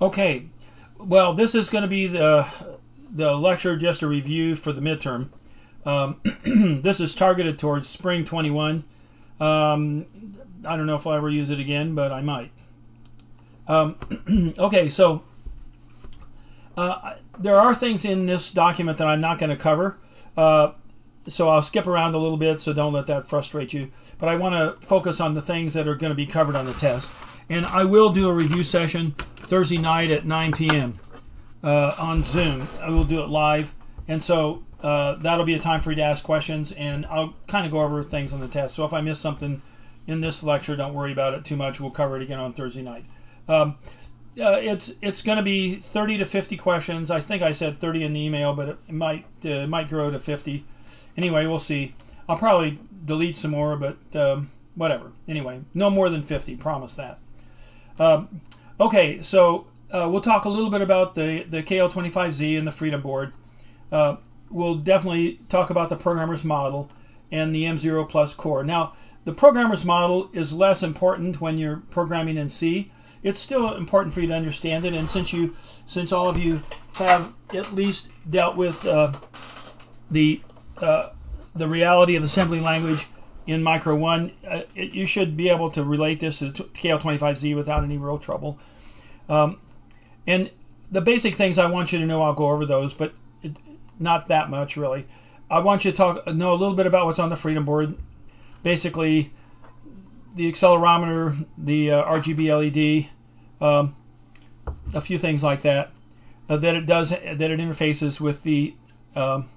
Okay, well, this is going to be the the lecture, just a review for the midterm. Um, this is targeted towards spring 21. Um, I don't know if I'll ever use it again, but I might. Um, okay, so uh, there are things in this document that I'm not going to cover. Uh, so I'll skip around a little bit, so don't let that frustrate you. But I want to focus on the things that are going to be covered on the test. And I will do a review session Thursday night at 9 p.m. Uh, on Zoom. I will do it live. And so uh, that'll be a time for you to ask questions, and I'll kind of go over things on the test. So if I miss something in this lecture, don't worry about it too much. We'll cover it again on Thursday night. Um, uh, it's it's going to be 30 to 50 questions. I think I said 30 in the email, but it might uh, it might grow to 50. Anyway, we'll see. I'll probably delete some more, but um, whatever. Anyway, no more than 50. Promise that. Um, okay, so uh, we'll talk a little bit about the the KL25Z and the Freedom Board. Uh, we'll definitely talk about the programmer's model and the M0 Plus core. Now, the programmer's model is less important when you're programming in C. It's still important for you to understand it, and since you, since all of you have at least dealt with uh, the uh, the reality of assembly language in Micro 1, uh, it, you should be able to relate this to KL25Z without any real trouble. Um, and the basic things I want you to know, I'll go over those, but it, not that much really. I want you to talk know a little bit about what's on the Freedom Board. Basically, the accelerometer, the uh, RGB LED, um, a few things like that. Uh, that it does that it interfaces with the. Um,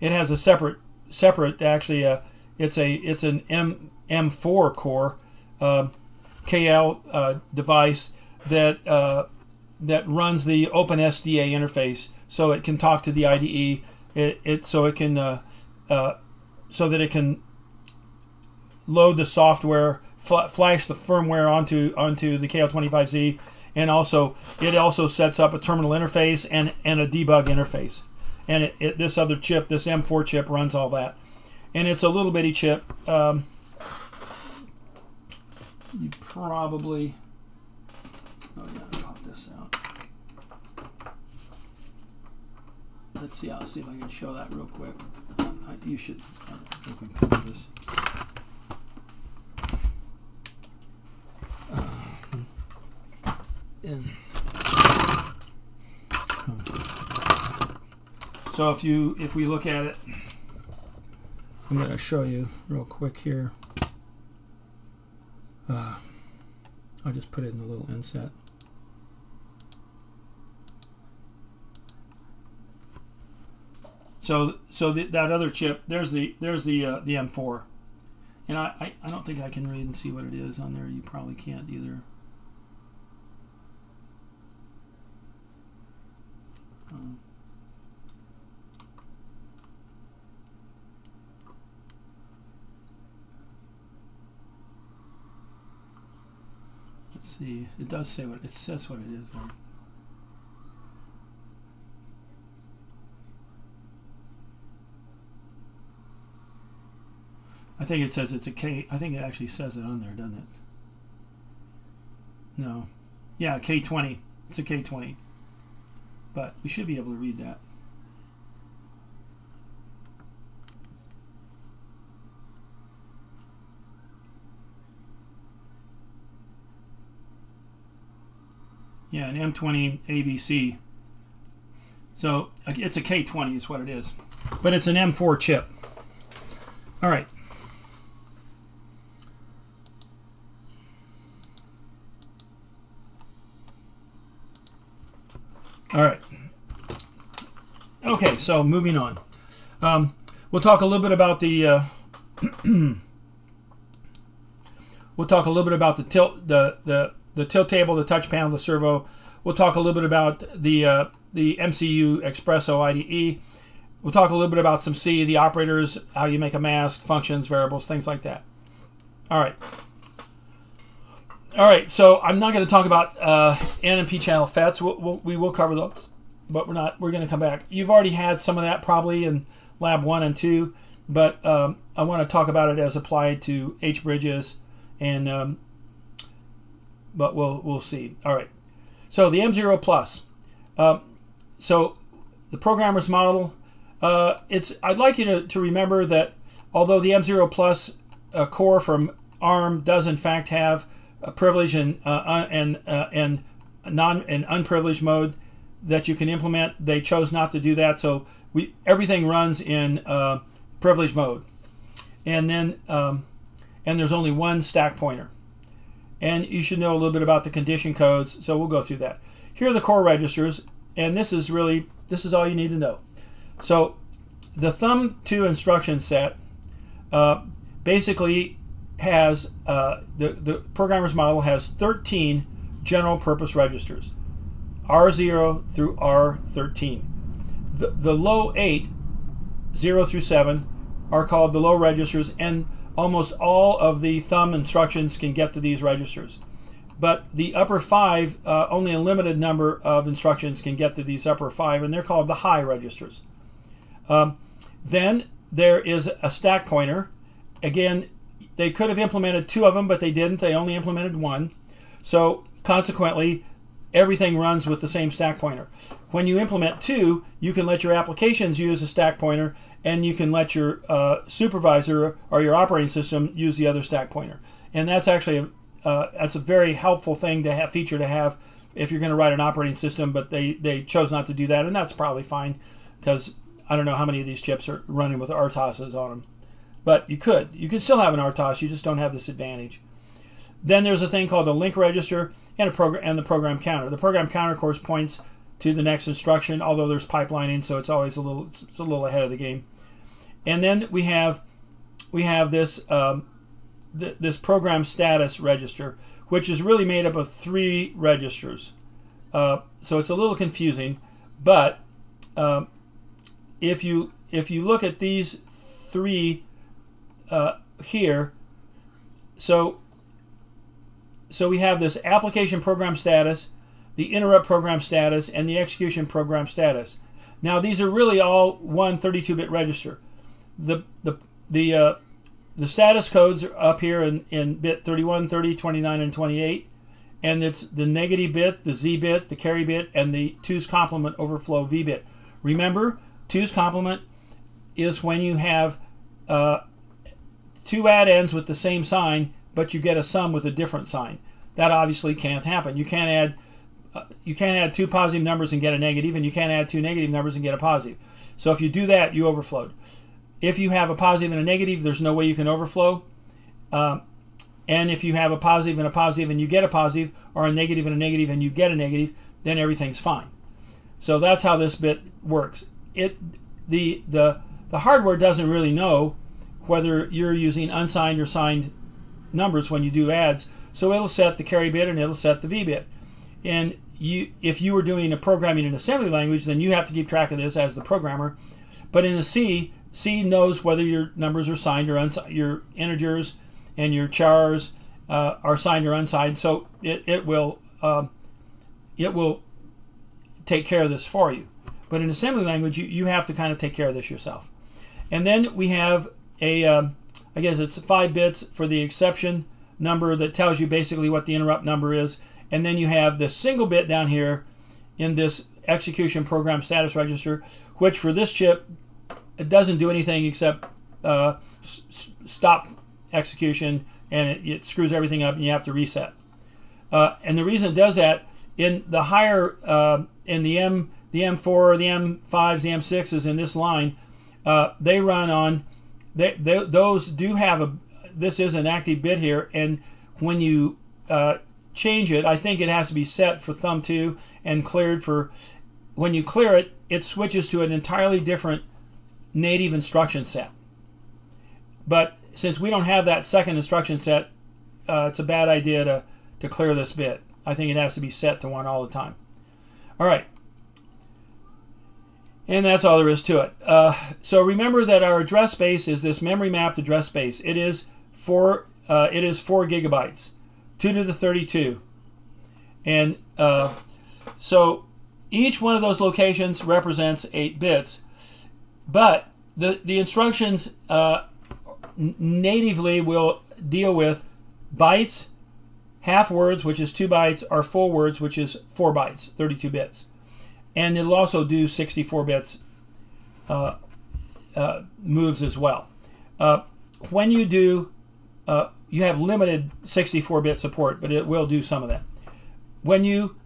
it has a separate separate actually. Uh, it's a it's an M M4 core uh, KL uh, device that uh, that runs the OpenSDA interface so it can talk to the IDE. It, it so it can uh, uh, so that it can load the software, fl flash the firmware onto onto the KL25Z, and also it also sets up a terminal interface and and a debug interface. And it, it this other chip, this M4 chip, runs all that, and it's a little bitty chip. Um, you probably oh yeah pop this out. let's see. I'll see if I can show that real quick. I, you should. I. Uh, so if you if we look at it, I'm going to show you real quick here. Uh, I'll just put it in the little inset. So so the, that other chip, there's the there's the uh, the M4, and I, I, I don't think I can read and see what it is on there. You probably can't either. Um, let's see. It does say what it says. What it is. There. I think it says it's a K. I think it actually says it on there, doesn't it? No. Yeah, K20. It's a K20. But we should be able to read that. Yeah, an M20 ABC. So it's a K20 is what it is. But it's an M4 chip. All right. All right. Okay, so moving on. Um, we'll talk a little bit about the. Uh, we'll talk a little bit about the tilt, the the the tilt table, the touch panel, the servo. We'll talk a little bit about the uh, the MCU Expresso IDE. We'll talk a little bit about some C, the operators, how you make a mask, functions, variables, things like that. All right. All right, so I'm not going to talk about uh, P channel FETs. We'll, we'll, we will cover those, but we're not. We're going to come back. You've already had some of that probably in lab one and two, but um, I want to talk about it as applied to H bridges, and um, but we'll we'll see. All right. So the M0 Plus. Uh, so the programmer's model. Uh, it's. I'd like you to, to remember that although the M0 Plus uh, core from ARM does in fact have a privilege and uh, and uh, and non and unprivileged mode that you can implement, they chose not to do that. So we everything runs in uh, privilege mode, and then um, and there's only one stack pointer. And you should know a little bit about the condition codes, so we'll go through that. Here are the core registers, and this is really this is all you need to know. So the thumb2 instruction set uh, basically has uh, the, the programmer's model has 13 general purpose registers R0 through R13. The, the low 8, 0 through 7, are called the low registers, and almost all of the thumb instructions can get to these registers. But the upper five, uh, only a limited number of instructions can get to these upper five, and they're called the high registers. Um, then there is a stack pointer. Again, they could have implemented two of them, but they didn't. They only implemented one. So consequently, everything runs with the same stack pointer. When you implement two, you can let your applications use a stack pointer, and you can let your uh, supervisor or your operating system use the other stack pointer. And that's actually a, uh, that's a very helpful thing to have feature to have if you're going to write an operating system. But they they chose not to do that, and that's probably fine because I don't know how many of these chips are running with RTOSes on them. But you could. You can still have an RTOS. You just don't have this advantage. Then there's a thing called a link register and a program and the program counter. The program counter, of course, points to the next instruction, although there's pipelining, so it's always a little it's a little ahead of the game. And then we have we have this um, th this program status register, which is really made up of three registers. Uh, so it's a little confusing, but um, if you if you look at these three uh, here, so so we have this application program status, the interrupt program status, and the execution program status. Now these are really all one 32-bit register. The the the uh, the status codes are up here in, in bit 31, 30, 29, and 28. And it's the negative bit, the Z bit, the carry bit, and the 2's complement overflow V bit. Remember, 2's complement is when you have uh, two addends with the same sign, but you get a sum with a different sign. That obviously can't happen. You can't add uh, you can't add two positive numbers and get a negative, and you can't add two negative numbers and get a positive. So if you do that, you overflowed. If you have a positive and a negative, there's no way you can overflow. Um, and if you have a positive and a positive and you get a positive, or a negative and a negative and you get a negative, then everything's fine. So that's how this bit works. It the the the hardware doesn't really know whether you're using unsigned or signed numbers when you do adds. So it'll set the carry bit and it'll set the V bit. And you, if you were doing a programming in assembly language, then you have to keep track of this as the programmer. But in a C, C knows whether your numbers are signed or unsigned, your integers and your chars uh, are signed or unsigned. So it, it will uh, it will take care of this for you. But in assembly language, you, you have to kind of take care of this yourself. And then we have a, um, I guess it's five bits for the exception number that tells you basically what the interrupt number is. And then you have this single bit down here in this execution program status register, which for this chip, it doesn't do anything except uh, stop execution and it, it, screws everything up and you have to reset. Uh, and the reason it does that, in the higher, uh, in the M, the M4, the M5s, the M6s in this line, uh, they run on they, they, those do have a this is an active bit here and when you uh, change it I think it has to be set for thumb 2 and cleared for when you clear it it switches to an entirely different native instruction set but since we don't have that second instruction set uh, it's a bad idea to, to clear this bit I think it has to be set to one all the time alright and that's all there is to it. Uh, so remember that our address space is this memory mapped address space. It is four. Uh, it is four gigabytes, two to the thirty-two, and uh, so each one of those locations represents eight bits. But the the instructions uh, natively will deal with bytes, half words, which is 2 bytes, or full words, which is 4 bytes, 32 bits. And it'll also do 64 bits uh, uh, moves as well. Uh, when you do, uh, you have limited 64-bit support, but it will do some of that. When you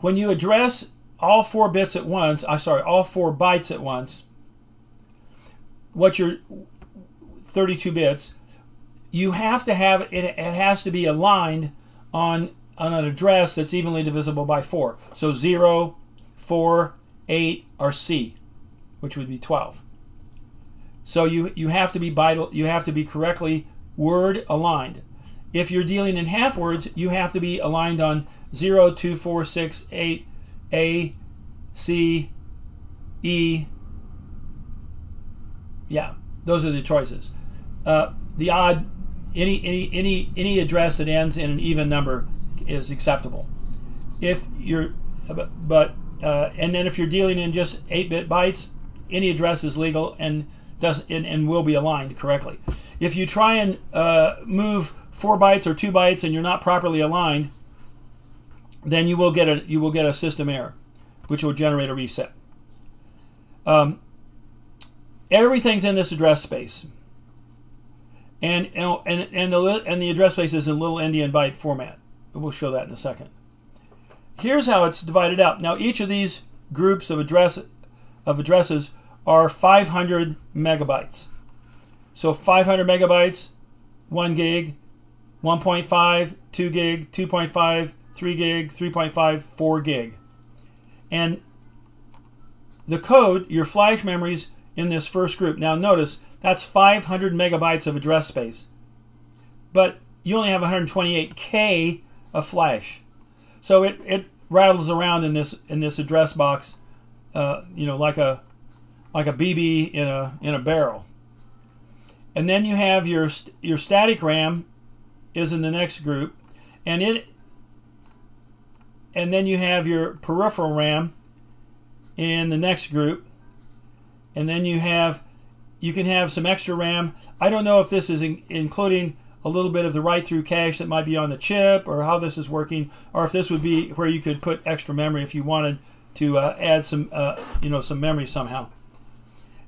when you address all four bits at once, I sorry, all four bytes at once, what your 32 bits, you have to have it, it has to be aligned on on an address that's evenly divisible by 4. So 0, 4, 8 are C, which would be 12. So you you have to be vital, you have to be correctly word aligned. If you're dealing in half words, you have to be aligned on 0, 2, 4, 6, 8, A, C, E. Yeah, those are the choices. Uh, the odd, any, any, any, any address that ends in an even number is acceptable. If you're, but, uh, and then if you're dealing in just 8-bit bytes, any address is legal and does and, and will be aligned correctly. If you try and uh, move four bytes or two bytes and you're not properly aligned, then you will get a you will get a system error, which will generate a reset. Um, everything's in this address space, and and and the and the address space is in little endian byte format. We'll show that in a second. Here's how it's divided up. Now each of these groups of address of addresses are 500 megabytes. So 500 megabytes, 1 gig, 1.5, 2 gig, 2.5, 3 gig, 3.5, 4 gig. And the code, your flash memories in this first group. Now notice, that's 500 megabytes of address space. But you only have 128K of flash. So it, it rattles around in this in this address box, uh, you know, like a like a BB in a in a barrel. And then you have your your static RAM is in the next group, and it and then you have your peripheral RAM in the next group, and then you have you can have some extra RAM. I don't know if this is in, including a little bit of the write-through cache that might be on the chip, or how this is working, or if this would be where you could put extra memory if you wanted to uh, add some uh, you know some memory somehow.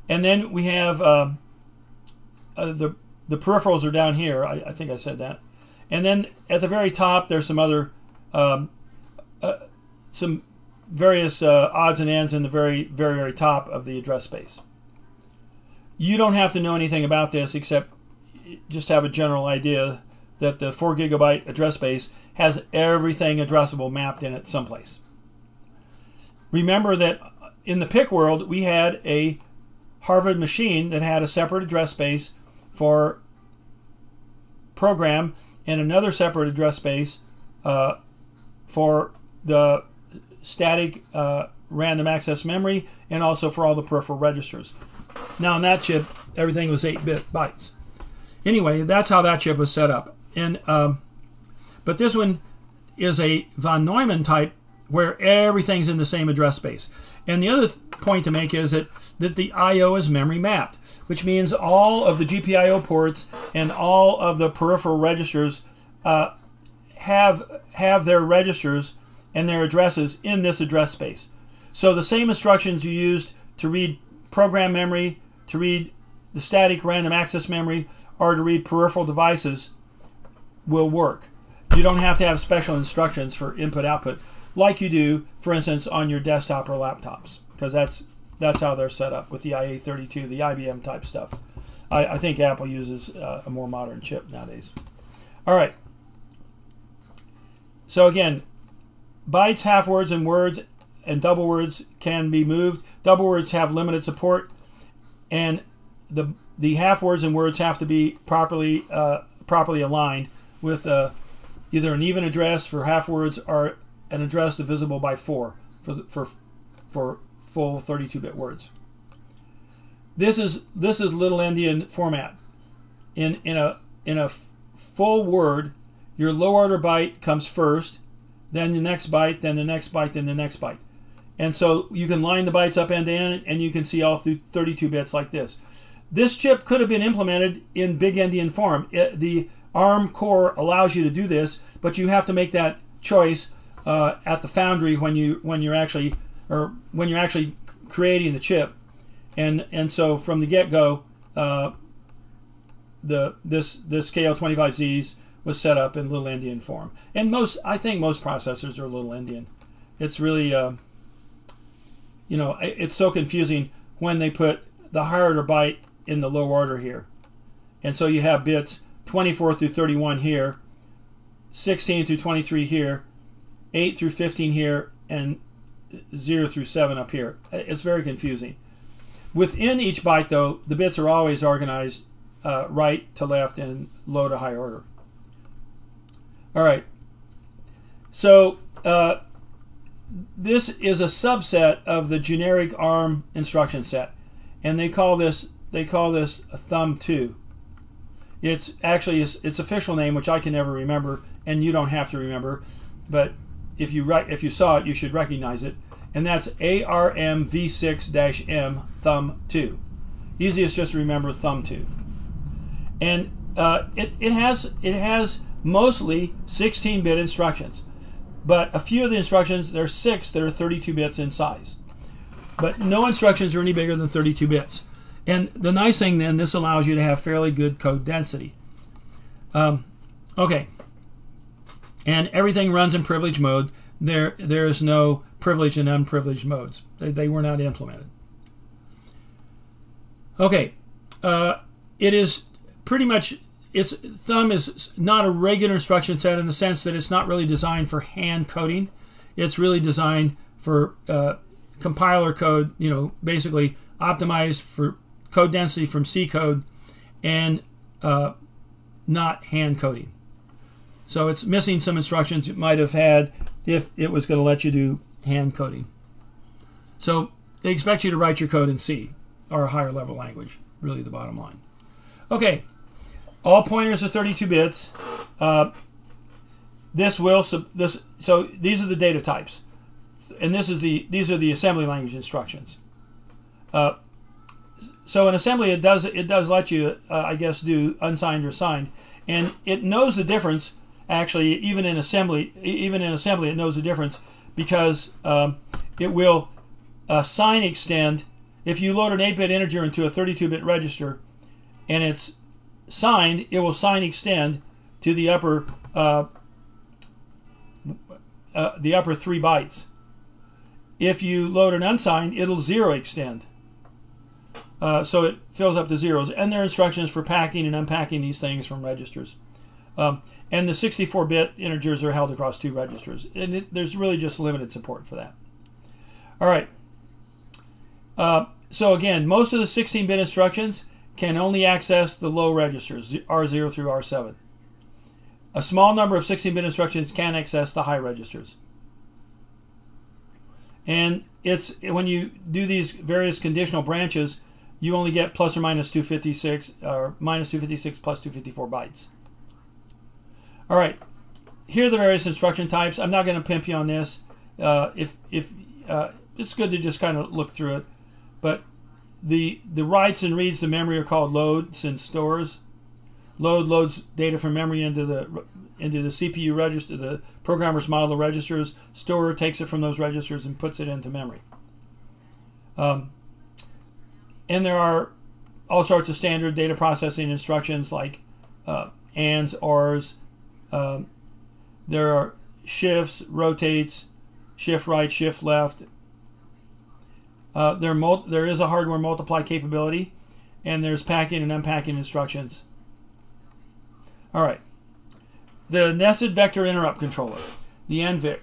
And then we have um, uh, the, the peripherals are down here. I, I, think I said that. And then at the very top, there's some other, um, uh, some various uh, odds and ends in the very, very, very top of the address space. You don't have to know anything about this except just have a general idea that the 4 gigabyte address space has everything addressable mapped in it someplace. Remember that in the PIC world, we had a Harvard machine that had a separate address space for program and another separate address space uh, for the static uh, random access memory and also for all the peripheral registers. Now on that chip, everything was 8-bit bytes. Anyway, that's how that chip was set up. And um, But this one is a von Neumann type where everything's in the same address space. And the other th point to make is that that the I/O is memory mapped, which means all of the GPIO ports and all of the peripheral registers uh, have have their registers and their addresses in this address space. So the same instructions you used to read program memory, to read the static random access memory, or to read peripheral devices will work. You don't have to have special instructions for input output like you do, for instance, on your desktop or laptops, because that's that's how they're set up with the IA32, the IBM type stuff. I, I think Apple uses uh, a more modern chip nowadays. All right. So again, bytes, half words, and words and double words can be moved. Double words have limited support, and the the half words and words have to be properly uh, properly aligned with uh, either an even address for half words or an address divisible by four for for for full 32-bit words. This is this is little endian format. In in a in a full word, your low order byte comes first, then the next byte, then the next byte, then the next byte. And so you can line the bytes up end to end, and you can see all through 32 bits like this. This chip could have been implemented in big endian form. It, the ARM core allows you to do this, but you have to make that choice uh, at the foundry when you when you're actually or when you're actually creating the chip, and and so from the get go, uh, the this this KL25Zs was set up in little endian form, and most I think most processors are little endian. It's really uh, you know it's so confusing when they put the higher order byte in the low order here, and so you have bits 24 through 31 here, 16 through 23 here, 8 through 15 here, and 0 through 7 up here. It's very confusing. Within each byte, though, the bits are always organized uh, right to left and low to high order. All right. So uh, this is a subset of the generic ARM instruction set, and they call this they call this thumb two. It's actually its, its official name, which I can never remember, and you don't have to remember, but if you if you saw it, you should recognize it, and that's ARM V6-M thumb two. Easiest just to remember thumb two, and uh, it it has it has mostly 16-bit instructions, but a few of the instructions there are six that are 32 bits in size, but no instructions are any bigger than 32 bits. And the nice thing then, this allows you to have fairly good code density. Um, okay. And everything runs in privilege mode. There, there is no privileged and unprivileged modes. They, they were not implemented. Okay. Uh, it is pretty much, its thumb is not a regular instruction set in the sense that it's not really designed for hand coding. It's really designed for uh, compiler code, you know, basically optimized for code density from C code and uh, not hand coding. So it's missing some instructions it might have had if it was going to let you do hand coding. So they expect you to write your code in C or a higher level language, really the bottom line. Okay, all pointers are 32 bits. Uh, this will this so these are the data types, and this is the these are the assembly language instructions. Uh, so in assembly, it does it does let you, uh, I guess, do unsigned or signed, and it knows the difference. Actually, even in assembly, even in assembly, it knows the difference because um, it will uh, sign extend. If you load an 8-bit integer into a 32-bit register, and it's signed, it will sign extend to the upper uh, uh the upper three bytes. If you load an unsigned, it'll zero extend. Uh, so it fills up the zeros. And there are instructions for packing and unpacking these things from registers. Um, and the 64-bit integers are held across two registers. And it, there's really just limited support for that. All right. Uh, so again, most of the 16-bit instructions can only access the low registers, R0 through R7. A small number of 16-bit instructions can access the high registers. And it's when you do these various conditional branches, you only get plus or minus 256 or minus 256 plus 254 bytes. All right, here are the various instruction types. I'm not going to pimp you on this. Uh, if if uh, it's good to just kind of look through it, but the the writes and reads to memory are called loads and stores. Load loads data from memory into the into the CPU register, the programmer's model of registers. Store takes it from those registers and puts it into memory. Um, and there are all sorts of standard data processing instructions like uh, ands, ors. Um, there are shifts, rotates, shift right, shift left. Uh, there, there is a hardware multiply capability, and there's packing and unpacking instructions. All right. The nested vector interrupt controller, the NVIC.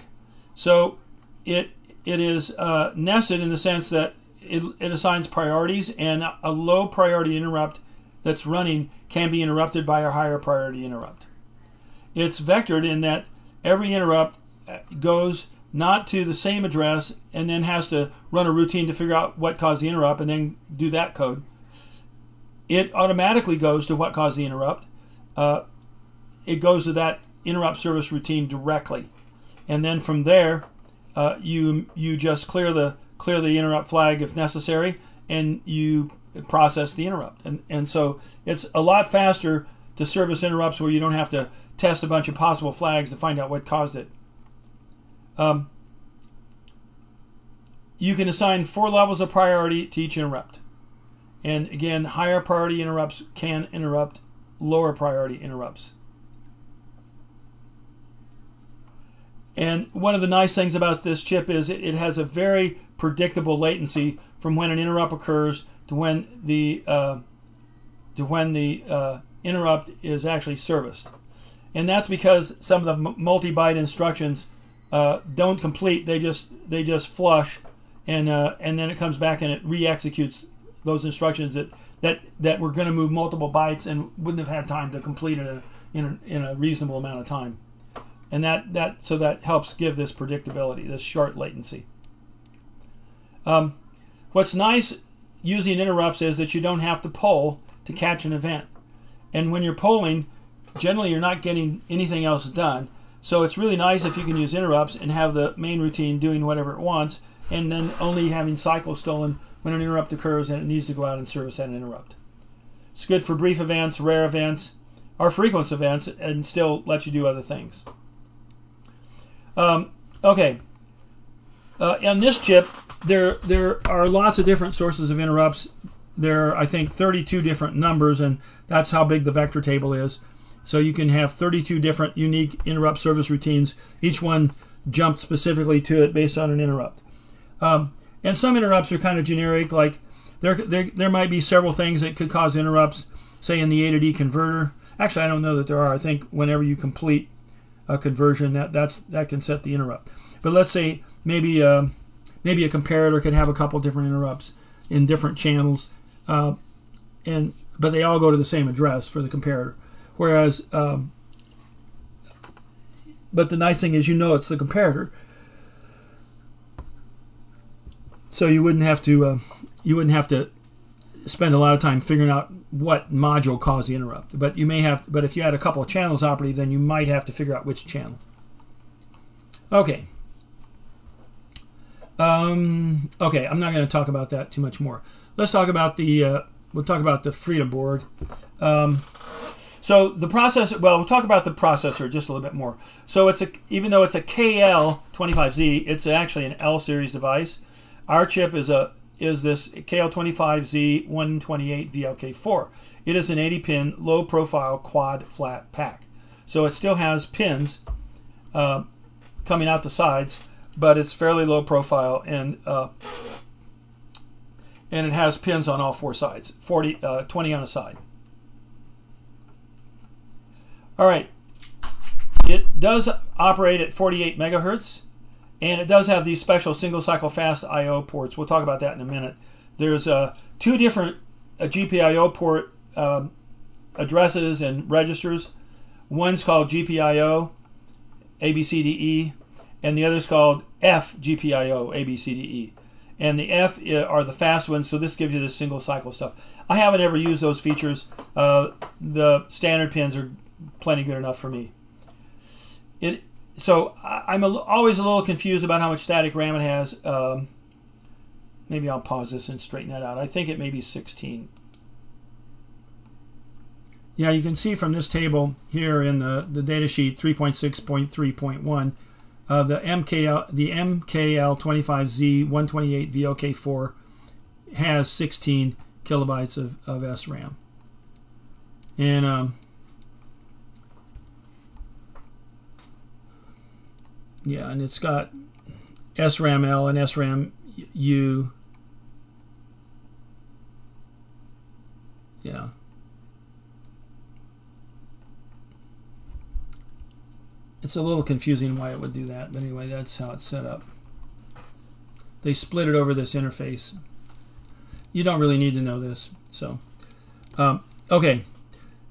So it it is uh, nested in the sense that it, it assigns priorities, and a low priority interrupt that's running can be interrupted by a higher priority interrupt. It's vectored in that every interrupt uh, goes not to the same address and then has to run a routine to figure out what caused the interrupt and then do that code. It automatically goes to what caused the interrupt. Uh, it goes to that interrupt service routine directly. And then from there, uh, you, you just clear the clear the interrupt flag if necessary, and you process the interrupt. And, and so it's a lot faster to service interrupts where you don't have to test a bunch of possible flags to find out what caused it. Um, you can assign four levels of priority to each interrupt. And again, higher priority interrupts can interrupt lower priority interrupts. And one of the nice things about this chip is it has a very predictable latency from when an interrupt occurs to when the uh, to when the uh, interrupt is actually serviced. And that's because some of the multi-byte instructions uh, don't complete; they just they just flush, and uh, and then it comes back and it re-executes those instructions that that that were going to move multiple bytes and wouldn't have had time to complete it in a, in a reasonable amount of time and that that so that helps give this predictability, this short latency. Um, what's nice using interrupts is that you don't have to poll to catch an event, and when you're polling, generally you're not getting anything else done. So it's really nice if you can use interrupts and have the main routine doing whatever it wants, and then only having cycles stolen when an interrupt occurs and it needs to go out and service that interrupt. It's good for brief events, rare events, or frequent events, and still lets you do other things. Um, okay. Uh, on this chip, there there are lots of different sources of interrupts. There are, I think, 32 different numbers, and that's how big the vector table is. So you can have 32 different unique interrupt service routines, each one jumped specifically to it based on an interrupt. Um, and some interrupts are kind of generic, like there, there, there might be several things that could cause interrupts, say in the A to D converter. Actually, I don't know that there are. I think whenever you complete a conversion that that's that can set the interrupt. But let's say maybe uh, maybe a comparator could have a couple different interrupts in different channels, uh, and but they all go to the same address for the comparator. Whereas, um, but the nice thing is you know it's the comparator, so you wouldn't have to uh, you wouldn't have to spend a lot of time figuring out what module caused the interrupt. But you may have, but if you had a couple of channels operative, then you might have to figure out which channel. Okay. Um, okay, I'm not going to talk about that too much more. Let's talk about the, uh, we'll talk about the Freedom board. Um, so the processor, well, we'll talk about the processor just a little bit more. So it's a, even though it's a KL25Z, it's actually an L series device. Our chip is a is this KL25Z128 VLK4. It is an 80 pin low profile quad flat pack. So it still has pins uh, coming out the sides, but it's fairly low profile and uh, and it has pins on all four sides, 40, uh, 20 on a side. All right, it does operate at 48 megahertz. And it does have these special single cycle fast I/O ports. We'll talk about that in a minute. There's uh, two different uh, GPIO port um, addresses and registers. One's called GPIO ABCDE, and the other's called FGPIO ABCDE. And the F uh, are the fast ones, so this gives you the single cycle stuff. I haven't ever used those features. Uh, the standard pins are plenty good enough for me. It so I'm a, always a little confused about how much static RAM it has. Um, maybe I'll pause this and straighten that out. I think it may be 16. Yeah, you can see from this table here in the, the data sheet 3.6.3.1, uh, the MKL the MKL25Z 128 VLK4 has 16 kilobytes of, of SRAM. And um, Yeah, and it's got SRAM L and SRAM U. Yeah. It's a little confusing why it would do that, but anyway, that's how it's set up. They split it over this interface. You don't really need to know this, so. Um, okay,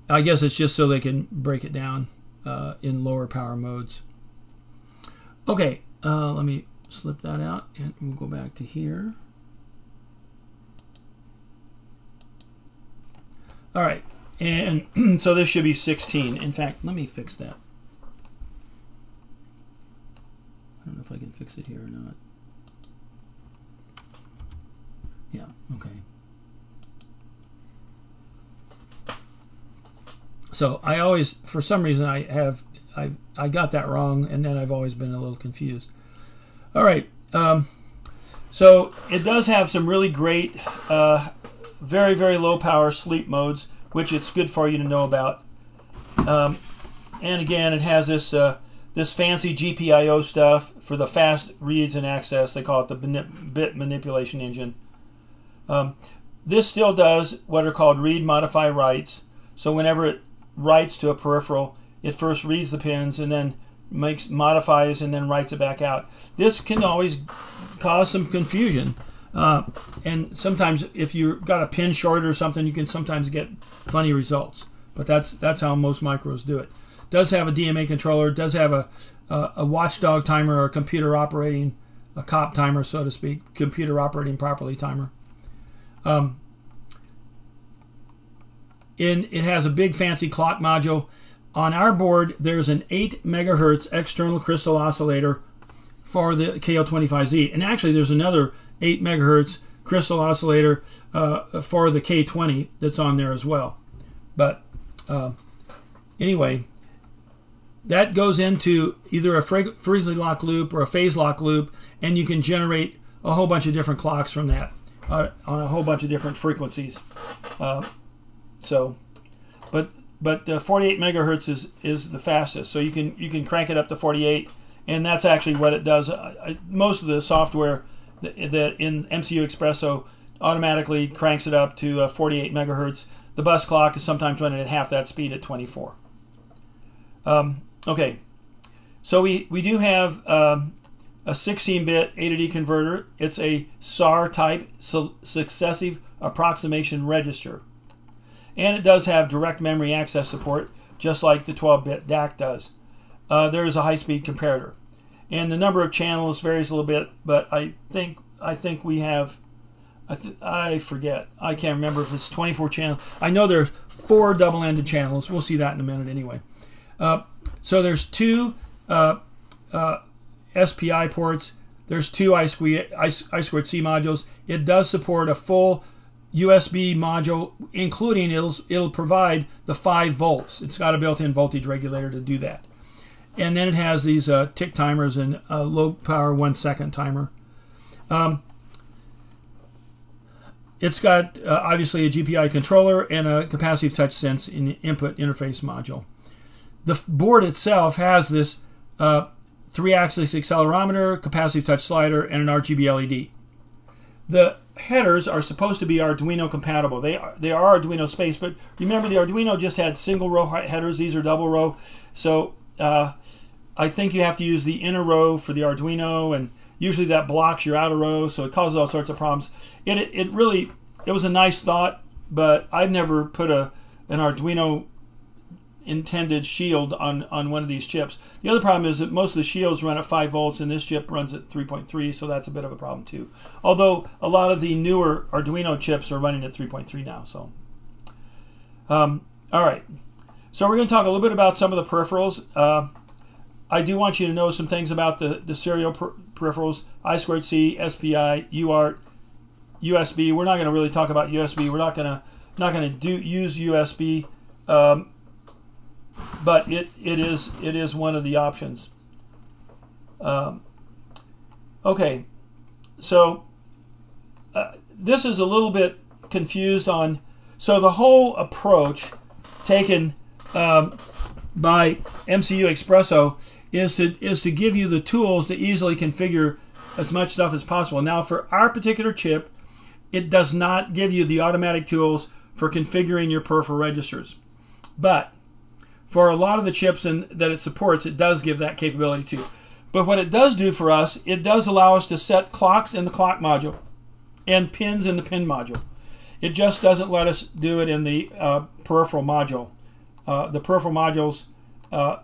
I guess it's just so they can break it down uh, in lower power modes. Okay, uh, let me slip that out and we'll go back to here. All right, and so this should be 16. In fact, let me fix that. I don't know if I can fix it here or not. Yeah, okay. So I always, for some reason, I have I I got that wrong, and then I've always been a little confused. All right. Um, so it does have some really great, uh, very very low power sleep modes, which it's good for you to know about. Um, and again, it has this uh, this fancy GPIO stuff for the fast reads and access. They call it the bit manipulation engine. Um, this still does what are called read, modify, writes. So whenever it writes to a peripheral, it first reads the pins and then makes modifies and then writes it back out. This can always cause some confusion. Uh, and sometimes if you've got a pin short or something, you can sometimes get funny results. But that's that's how most micros do it. Does have a DMA controller, does have a, a, a watchdog timer or a computer operating, a cop timer, so to speak, computer operating properly timer. Um, in, it has a big fancy clock module. On our board, there's an 8 megahertz external crystal oscillator for the KL25Z. And actually, there's another 8 megahertz crystal oscillator uh, for the K20 that's on there as well. But uh, anyway, that goes into either a frequency lock loop or a phase lock loop, and you can generate a whole bunch of different clocks from that uh, on a whole bunch of different frequencies. Uh, so, but but uh, 48 megahertz is is the fastest. So you can you can crank it up to 48, and that's actually what it does. I, most of the software that, that, in MCU Expresso automatically cranks it up to uh, 48 megahertz. The bus clock is sometimes running at half that speed at 24. Um, okay, so we we do have. Um, a 16-bit A to D converter. It's a SAR type su successive approximation register. And it does have direct memory access support, just like the 12-bit DAC does. Uh, there is a high-speed comparator. And the number of channels varies a little bit, but I think I think we have I, I forget. I can't remember if it's 24 channels. I know there's four double-ended channels. We'll see that in a minute anyway. Uh, so there's two uh, uh SPI ports. There's two I squared C modules. It does support a full USB module, including it'll, it'll provide the 5 volts. It's got a built-in voltage regulator to do that. And then it has these uh, tick timers and a low power one second timer. Um, it's got uh, obviously a GPI controller and a capacitive touch sense in input interface module. The board itself has this uh, three-axis accelerometer, capacitive touch slider, and an RGB LED. The headers are supposed to be Arduino compatible. They are, they are Arduino space, but remember the Arduino just had single row headers. These are double row. So uh, I think you have to use the inner row for the Arduino, and usually that blocks your outer row, so it causes all sorts of problems. It, it, it really, it was a nice thought, but I've never put a an Arduino intended shield on, on one of these chips. The other problem is that most of the shields run at 5 volts and this chip runs at 3.3, so that's a bit of a problem too. Although a lot of the newer Arduino chips are running at 3.3 now. So, um, All right, so we're going to talk a little bit about some of the peripherals. Uh, I do want you to know some things about the, the serial per peripherals, I2C, SPI, UART, USB. We're not going to really talk about USB. We're not going to not going to do use USB. Um, but it, it is it is one of the options. Um, okay, so uh, this is a little bit confused on. So the whole approach taken um, by MCU Expresso is to is to give you the tools to easily configure as much stuff as possible. Now, for our particular chip, it does not give you the automatic tools for configuring your peripheral registers, but for a lot of the chips and that it supports, it does give that capability too. But what it does do for us, it does allow us to set clocks in the clock module and pins in the pin module. It just doesn't let us do it in the uh, peripheral module. Uh, the peripheral modules uh,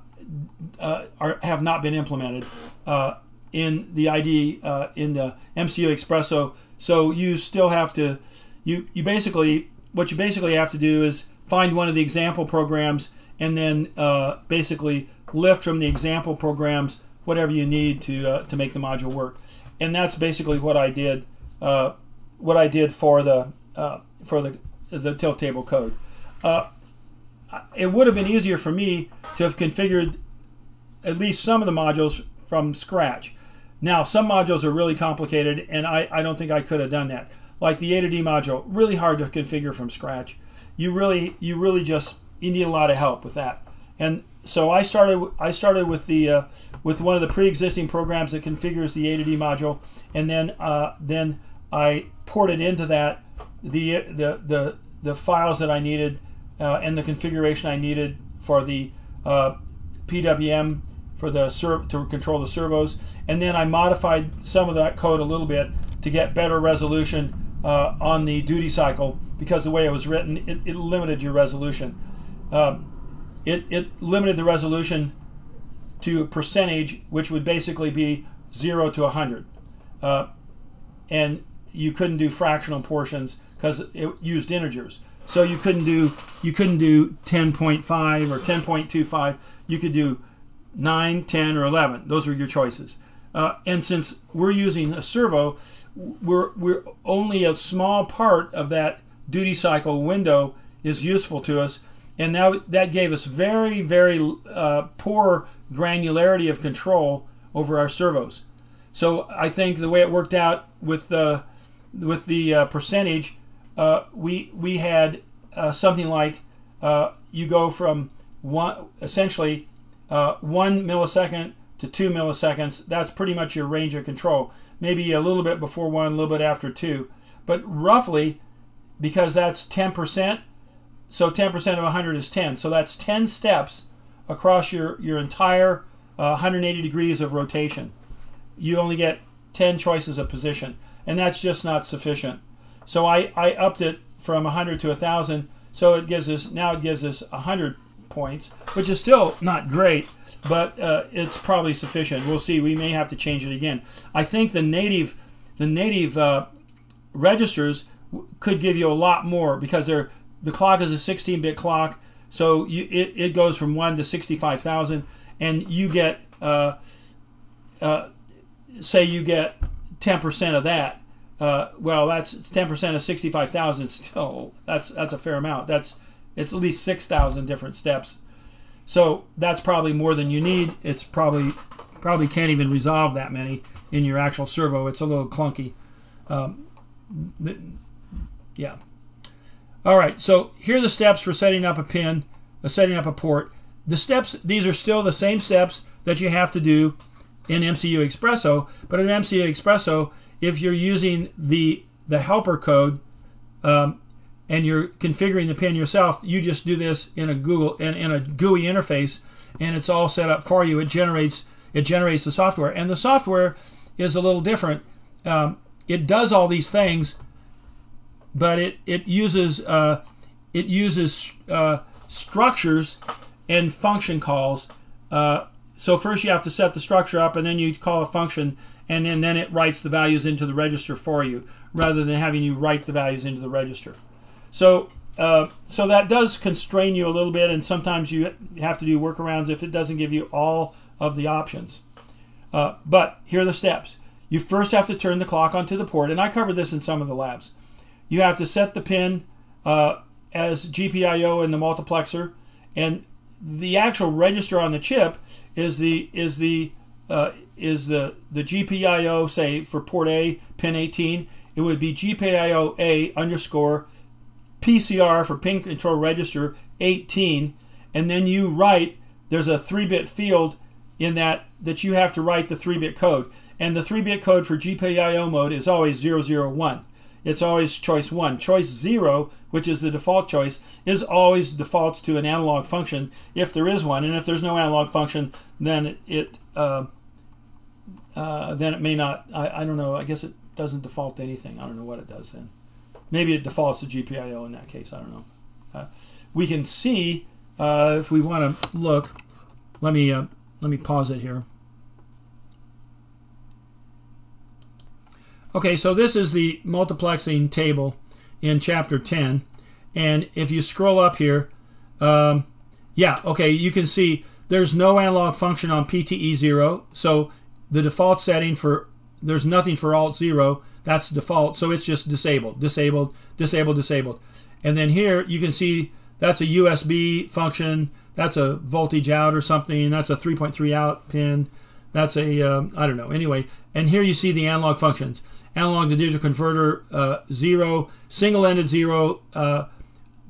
uh are, have not been implemented uh, in the ID uh, in the MCU Expresso. So you still have to, you, you basically, what you basically have to do is find one of the example programs and then uh, basically lift from the example programs whatever you need to uh, to make the module work. And that's basically what I did. Uh, what I did for the uh, for the the tilt table code. Uh, it would have been easier for me to have configured at least some of the modules from scratch. Now, some modules are really complicated, and I, I don't think I could have done that. Like the A to D module, really hard to configure from scratch. You really, you really just you need a lot of help with that. And so I started, I started with the uh, with one of the pre-existing programs that configures the A to D module, and then uh, then I ported into that the the the the files that I needed uh, and the configuration I needed for the uh, PWM for the to control the servos, and then I modified some of that code a little bit to get better resolution uh, on the duty cycle because the way it was written, it, it limited your resolution. Um, it, it limited the resolution to a percentage, which would basically be zero to 100. Uh, and you couldn't do fractional portions because it used integers. So you couldn't do you couldn't do 10.5 or 10.25. You could do 9, 10, or 11. Those were your choices. Uh, and since we're using a servo, we're, we're only a small part of that duty cycle window is useful to us. And now that gave us very, very uh, poor granularity of control over our servos. So I think the way it worked out with the with the uh, percentage, uh, we we had uh, something like uh, you go from one essentially uh, one millisecond to two milliseconds. That's pretty much your range of control. Maybe a little bit before one, a little bit after two, but roughly because that's 10%. So 10% of 100 is 10. So that's 10 steps across your, your entire uh, 180 degrees of rotation. You only get 10 choices of position, and that's just not sufficient. So I, I upped it from 100 to 1,000. So it gives us now it gives us 100 points, which is still not great, but uh, it's probably sufficient. We'll see. We may have to change it again. I think the native the native uh, registers could give you a lot more because they're the clock is a 16-bit clock, so you, it, it goes from one to 65,000, and you get uh, uh say you get 10% of that uh, well, that's 10% of 65,000 still, that's, that's a fair amount. That's, it's at least 6,000 different steps. So that's probably more than you need. It's probably, probably can't even resolve that many in your actual servo. It's a little clunky. Um, yeah. All right, so here are the steps for setting up a pin, uh, setting up a port. The steps, these are still the same steps that you have to do in MCU Expresso, but in MCU Expresso, if you're using the the helper code um, and you're configuring the pin yourself, you just do this in a Google in, in a GUI interface, and it's all set up for you. It generates it generates the software, and the software is a little different. Um, it does all these things, but it it uses uh, it uses uh, structures and function calls. Uh, so first you have to set the structure up, and then you call a function, and then, then it writes the values into the register for you rather than having you write the values into the register. So, uh, so that does constrain you a little bit, and sometimes you have to do workarounds if it doesn't give you all of the options. Uh, but here are the steps. You first have to turn the clock onto the port, and I covered this in some of the labs. You have to set the pin uh, as GPIO in the multiplexer, and the actual register on the chip is the is the uh, is the, the GPIO, say for port A, pin 18, it would be GPIO A underscore PCR for pin control register 18, and then you write, there's a 3-bit field in that that you have to write the 3-bit code. And the 3-bit code for GPIO mode is always 001. It's always choice 1. Choice 0, which is the default choice, is always defaults to an analog function if there is one. And if there's no analog function, then it, it uh, uh, then it may not. I, I don't know. I guess it doesn't default to anything. I don't know what it does then. Maybe it defaults to GPIO in that case. I don't know. Uh, we can see uh, if we want to look. Let me uh, let me pause it here. Okay, so this is the multiplexing table in chapter 10. And if you scroll up here, um, yeah, okay, you can see there's no analog function on PTE0. So the default setting for there's nothing for alt 0 that's default so it's just disabled disabled disabled disabled and then here you can see that's a USB function. That's a voltage out or something. That's a 3.3 out pin. That's a um, I don't know. Anyway, and here you see the analog functions. Analog to digital converter uh, zero, single-ended zero, uh,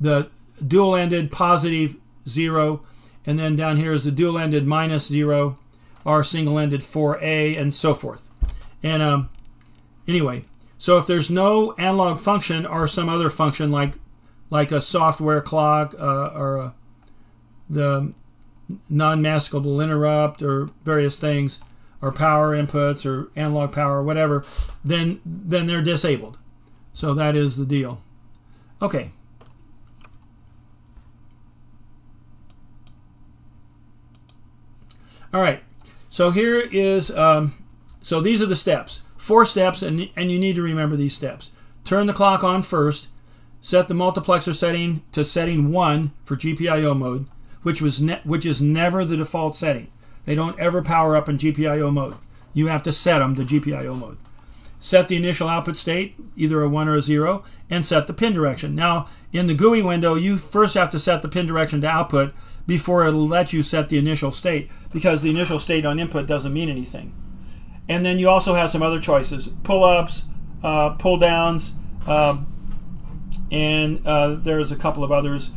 the dual-ended positive zero, and then down here is the dual-ended minus zero, our single-ended 4A, and so forth. And um, anyway, so if there's no analog function or some other function like like a software clock uh, or a, the non-maskable interrupt or various things or power inputs or analog power or whatever, then then they're disabled. So that is the deal. Okay. All right. So here is um, so these are the steps. Four steps, and, and you need to remember these steps. Turn the clock on first. Set the multiplexer setting to setting 1 for GPIO mode, which, was which is never the default setting. They don't ever power up in GPIO mode. You have to set them to GPIO mode. Set the initial output state, either a 1 or a 0, and set the pin direction. Now, in the GUI window, you first have to set the pin direction to output before it'll let you set the initial state, because the initial state on input doesn't mean anything. And then you also have some other choices pull-ups, uh, pull-downs, uh, and uh, there's a couple of others.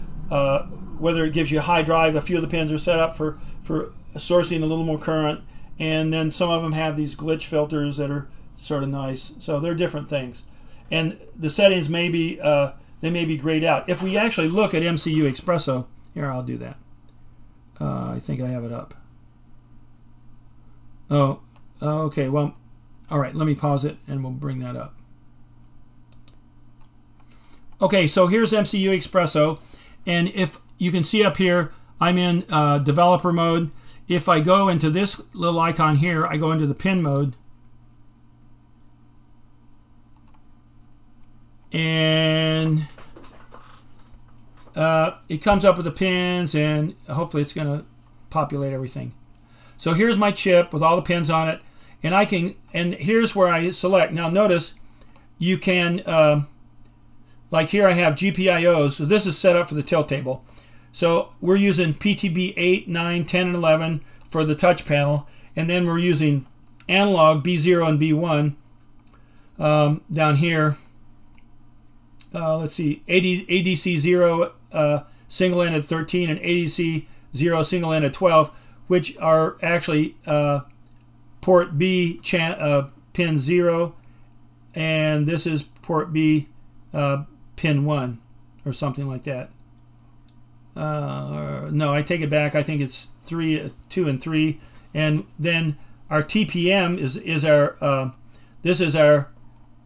Whether it gives you a high drive, a few of the pins are set up for, for sourcing a little more current, and then some of them have these glitch filters that are sort of nice. So they're different things. And the settings may be, uh, they may be grayed out. If we actually look at MCU Expresso, here I'll do that. Uh, I think I have it up. Oh, Okay, well, all right, let me pause it and we'll bring that up. Okay, so here's MCU Expresso, and if you can see up here, I'm in uh, developer mode. If I go into this little icon here, I go into the pin mode. And uh, it comes up with the pins, and hopefully it's going to populate everything. So here's my chip with all the pins on it and I can and here's where I select now notice you can uh, like here I have GPIOs so this is set up for the tilt table so we're using PTB 8 9 10 and 11 for the touch panel and then we're using analog B0 and B1 um, down here uh, let's see AD, ADC 0 uh, single ended 13 and ADC 0 single ended 12 which are actually uh, port B uh, pin 0 and this is port B uh, pin 1 or something like that. Uh, no, I take it back. I think it's 3, 2 and 3 and then our TPM is, is our uh, this is our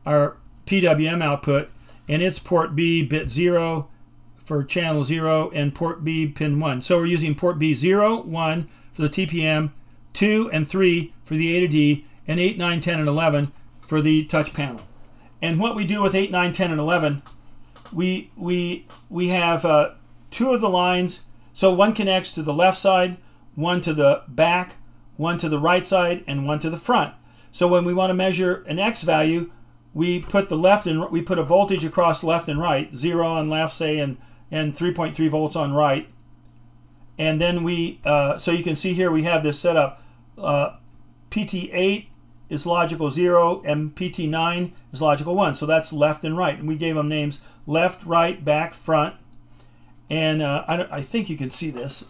our PWM output and it's port B bit 0 for channel 0 and port B pin 1. So we're using port B zero, one for the TPM 2 and 3 for the A to D, and 8, 9, 10, and 11 for the touch panel. And what we do with 8, 9, 10, and 11, we, we, we have uh, two of the lines. So one connects to the left side, one to the back, one to the right side, and one to the front. So when we want to measure an X value, we put the left and we put a voltage across left and right, zero on left, say, and and 3.3 volts on right. And then we, uh, so you can see here we have this set up uh, PT8 is logical 0 and PT9 is logical 1. So that's left and right. And we gave them names left, right, back, front. And uh, I, I think you can see this.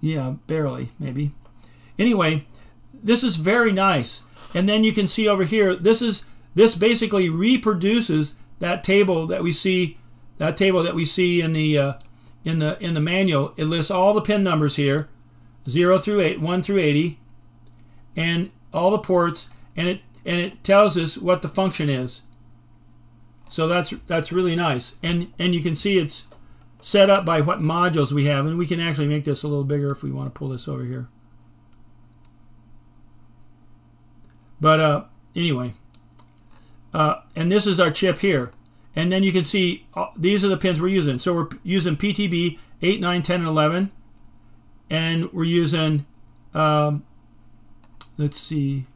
Yeah, barely, maybe. Anyway, this is very nice. And then you can see over here, this is this basically reproduces that table that we see that table that we see in the uh, in the in the manual. It lists all the pin numbers here 0 through 8, 1 through 80, and all the ports, and it and it tells us what the function is. So that's that's really nice. And and you can see it's set up by what modules we have, and we can actually make this a little bigger if we want to pull this over here. But uh, anyway, uh, and this is our chip here. And then you can see uh, these are the pins we're using. So we're using PTB 8, 9, 10, and 11 and we're using um, let's see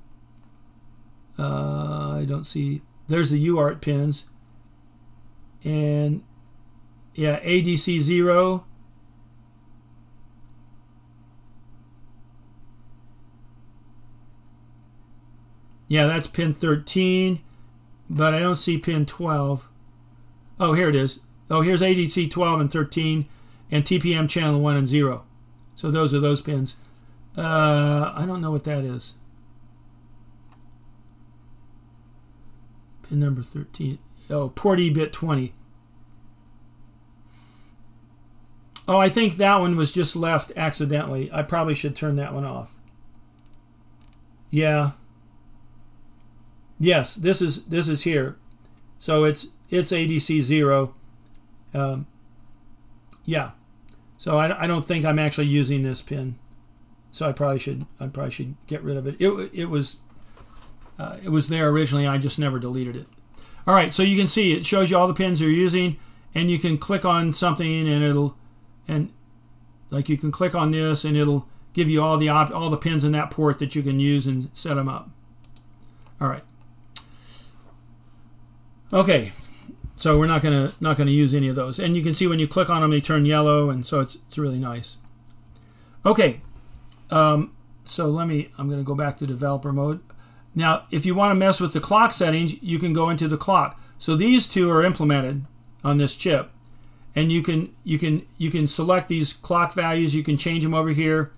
uh, I don't see there's the UART pins and yeah, ADC 0. Yeah, that's pin 13, but I don't see pin 12. Oh, here it is. Oh, here's ADC 12 and 13 and TPM channel 1 and 0. So those are those pins. Uh, I don't know what that is. Pin number 13. Oh, port E bit 20. Oh, I think that one was just left accidentally. I probably should turn that one off. Yeah. Yes, this is this is here. So it's it's ADC 0. Um, yeah. So I, I don't think I'm actually using this pin. So I probably should I probably should get rid of it. It, it was uh, it was there originally. I just never deleted it. All right, so you can see it shows you all the pins you're using, and you can click on something and it'll and like you can click on this and it'll give you all the all the pins in that port that you can use and set them up. All right. Okay, so we're not gonna not gonna use any of those. And you can see when you click on them, they turn yellow, and so it's it's really nice. Okay, um, so let me. I'm gonna go back to developer mode. Now, if you want to mess with the clock settings, you can go into the clock. So these two are implemented on this chip, and you can you can you can select these clock values. You can change them over here,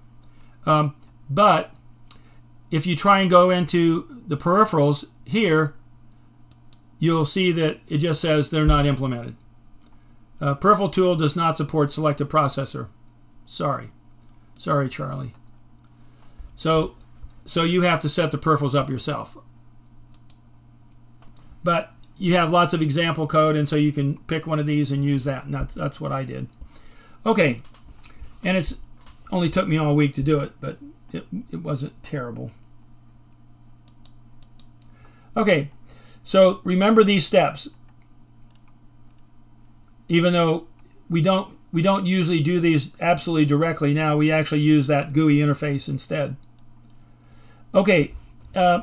um, but if you try and go into the peripherals here, you'll see that it just says they're not implemented. Uh, peripheral tool does not support selected processor. Sorry. Sorry, Charlie. So, so you have to set the peripherals up yourself. But you have lots of example code, and so you can pick one of these and use that. And that's, that's what I did. Okay. And it's only took me all week to do it, but it, it wasn't terrible. Okay, so remember these steps. Even though we don't we don't usually do these absolutely directly now, we actually use that GUI interface instead. Okay, uh,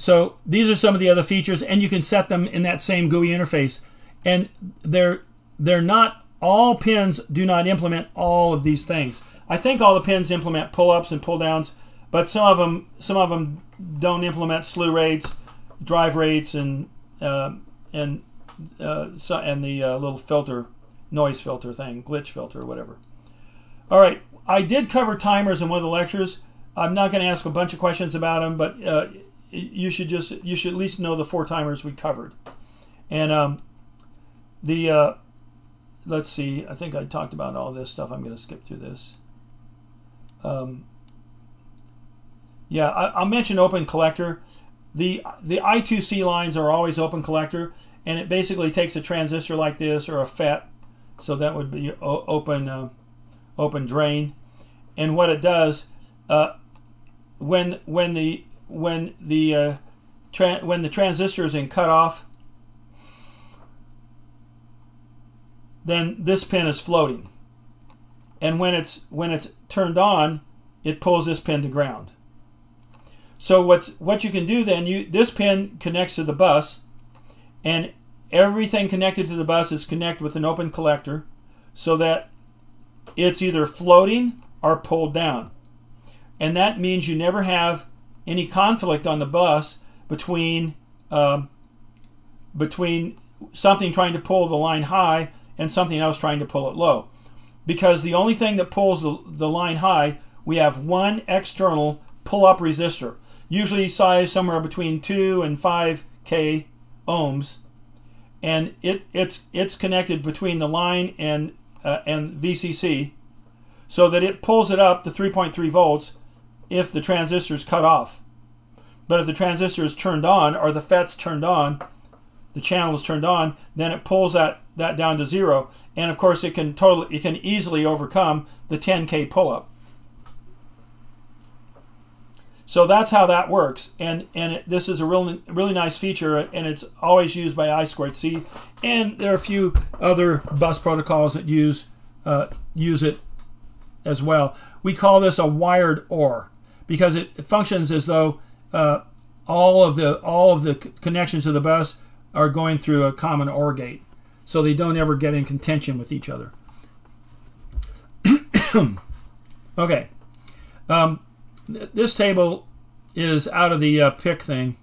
so these are some of the other features, and you can set them in that same GUI interface. And they're they're not all pins do not implement all of these things. I think all the pins implement pull-ups and pull-downs, but some of them some of them don't implement slew rates drive rates and uh, and uh, so, and the uh, little filter noise filter thing, glitch filter, or whatever. All right, I did cover timers in one of the lectures. I'm not going to ask a bunch of questions about them, but uh, you should just you should at least know the four timers we covered. And um, the uh, let's see, I think I talked about all this stuff. I'm going to skip through this. Um, yeah, I, will mention Open Collector. The, the I2C lines are always open collector, and it basically takes a transistor like this or a FET, so that would be open, uh, open drain. And what it does, uh, when when the when the uh, when the transistor is in cutoff, then this pin is floating. And when it's when it's turned on, it pulls this pin to ground. So what's what you can do then, you this pin connects to the bus, and everything connected to the bus is connected with an open collector, so that it's either floating or pulled down. And that means you never have any conflict on the bus between um, between something trying to pull the line high and something else trying to pull it low. Because the only thing that pulls the, the line high, we have one external pull-up resistor usually size somewhere between 2 and 5k ohms and it, it's, it's connected between the line and, uh, and VCC so that it pulls it up to 3.3 volts if the transistor is cut off. But if the transistor is turned on or the FET's turned on, the channel is turned on, then it pulls that, that down to zero. And of course it can totally it can easily overcome the 10K pull-up. So that's how that works, and and it, this is a really really nice feature, and it's always used by I squared C, and there are a few other bus protocols that use uh, use it as well. We call this a wired OR because it, functions as though uh, all of the all of the connections to the bus are going through a common OR gate. so they don't ever get in contention with each other. okay. Um, th this table is out of the uh, PIC thing.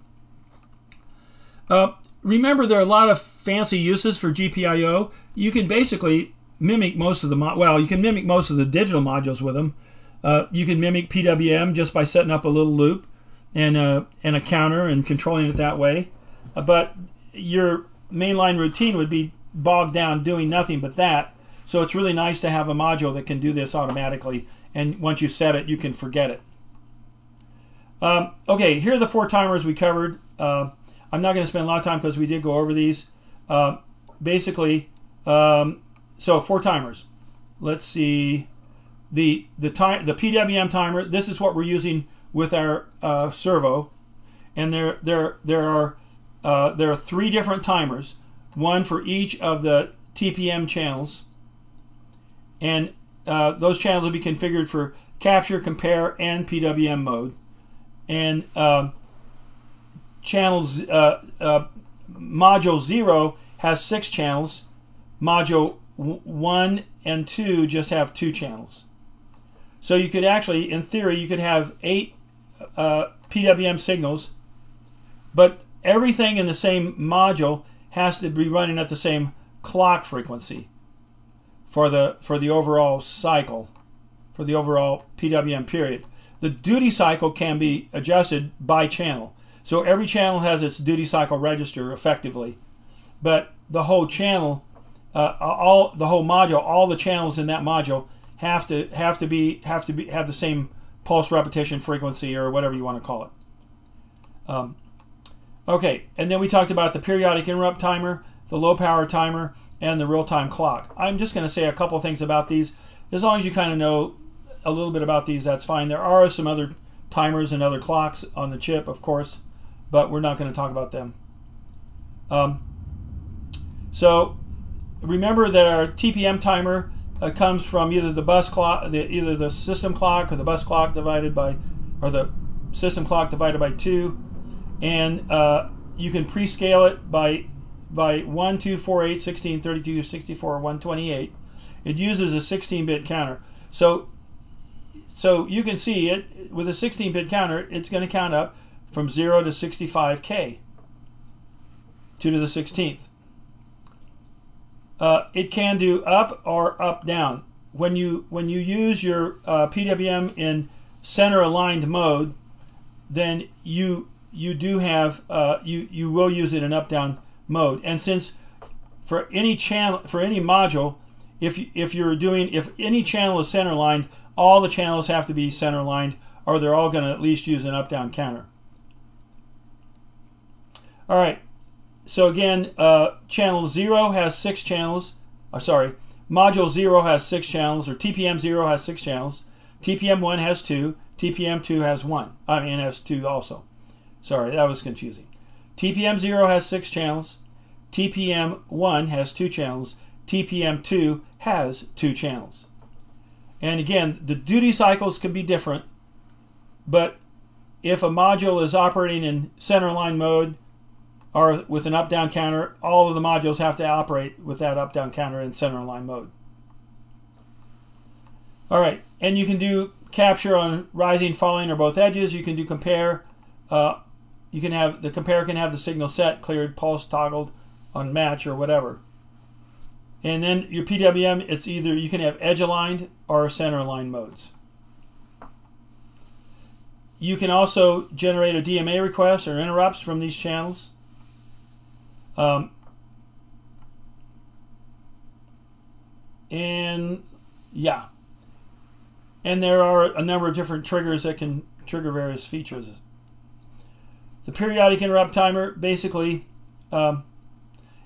Uh, remember, there are a lot of fancy uses for GPIO. You can basically mimic most of the well, you can mimic most of the digital modules with them. Uh, you can mimic PWM just by setting up a little loop and a, uh, and a counter and controlling it that way. Uh, but your mainline routine would be bogged down doing nothing but that. So it's really nice to have a module that can do this automatically. And once you set it, you can forget it. Um, okay, here are the four timers we covered. Uh, I'm not going to spend a lot of time because we did go over these. Uh, basically, um, so four timers. Let's see the the time the PWM timer. This is what we're using with our uh, servo, and there there there are uh, there are three different timers, one for each of the TPM channels, and uh, those channels will be configured for capture, compare, and PWM mode, and um, channels uh, uh, module zero has six channels, module one and two just have two channels. So you could actually, in theory, you could have eight uh, PWM signals, but everything in the same module has to be running at the same clock frequency for the for the overall cycle, for the overall PWM period. The duty cycle can be adjusted by channel. So every channel has its duty cycle register effectively, but the whole channel, uh, all the whole module, all the channels in that module have to have to be have to be have the same pulse repetition frequency or whatever you want to call it. Um, okay, and then we talked about the periodic interrupt timer, the low power timer, and the real time clock. I'm just going to say a couple things about these. As long as you kind of know a little bit about these, that's fine. There are some other timers and other clocks on the chip, of course, but we're not going to talk about them. Um, so remember that our TPM timer uh, comes from either the bus clock, the, either the system clock or the bus clock divided by, or the system clock divided by two, and uh, you can pre-scale it by by 1, 2, 4, 8, 16, 32, 64, 128. It uses a 16-bit counter. So so you can see it with a 16-bit counter, it's going to count up from 0 to 65k, 2 to the 16th. Uh, it can do up or up down. When you when you use your uh, PWM in center aligned mode, then you you do have uh, you you will use it in up down mode. And since for any channel for any module, if if you're doing if any channel is center aligned, all the channels have to be center aligned, or they're all going to at least use an up down counter. All right, so again, uh, channel 0 has six channels. Uh, sorry, module 0 has six channels, or TPM 0 has six channels. TPM 1 has two. TPM 2 has one. I mean, has two also. Sorry, that was confusing. TPM 0 has six channels. TPM 1 has two channels. TPM 2 has two channels. And again, the duty cycles can be different, but if a module is operating in center aligned mode, or with an up-down counter, all of the modules have to operate with that up-down counter in center aligned mode. All right, and you can do capture on rising, falling, or both edges. You can do compare. Uh, you can have the compare can have the signal set, cleared, pulse, toggled on match or whatever. And then your PWM, it's either you can have edge aligned or center aligned modes. You can also generate a DMA request or interrupts from these channels. Um, and yeah. And there are a number of different triggers that can trigger various features. The periodic interrupt timer, basically, um,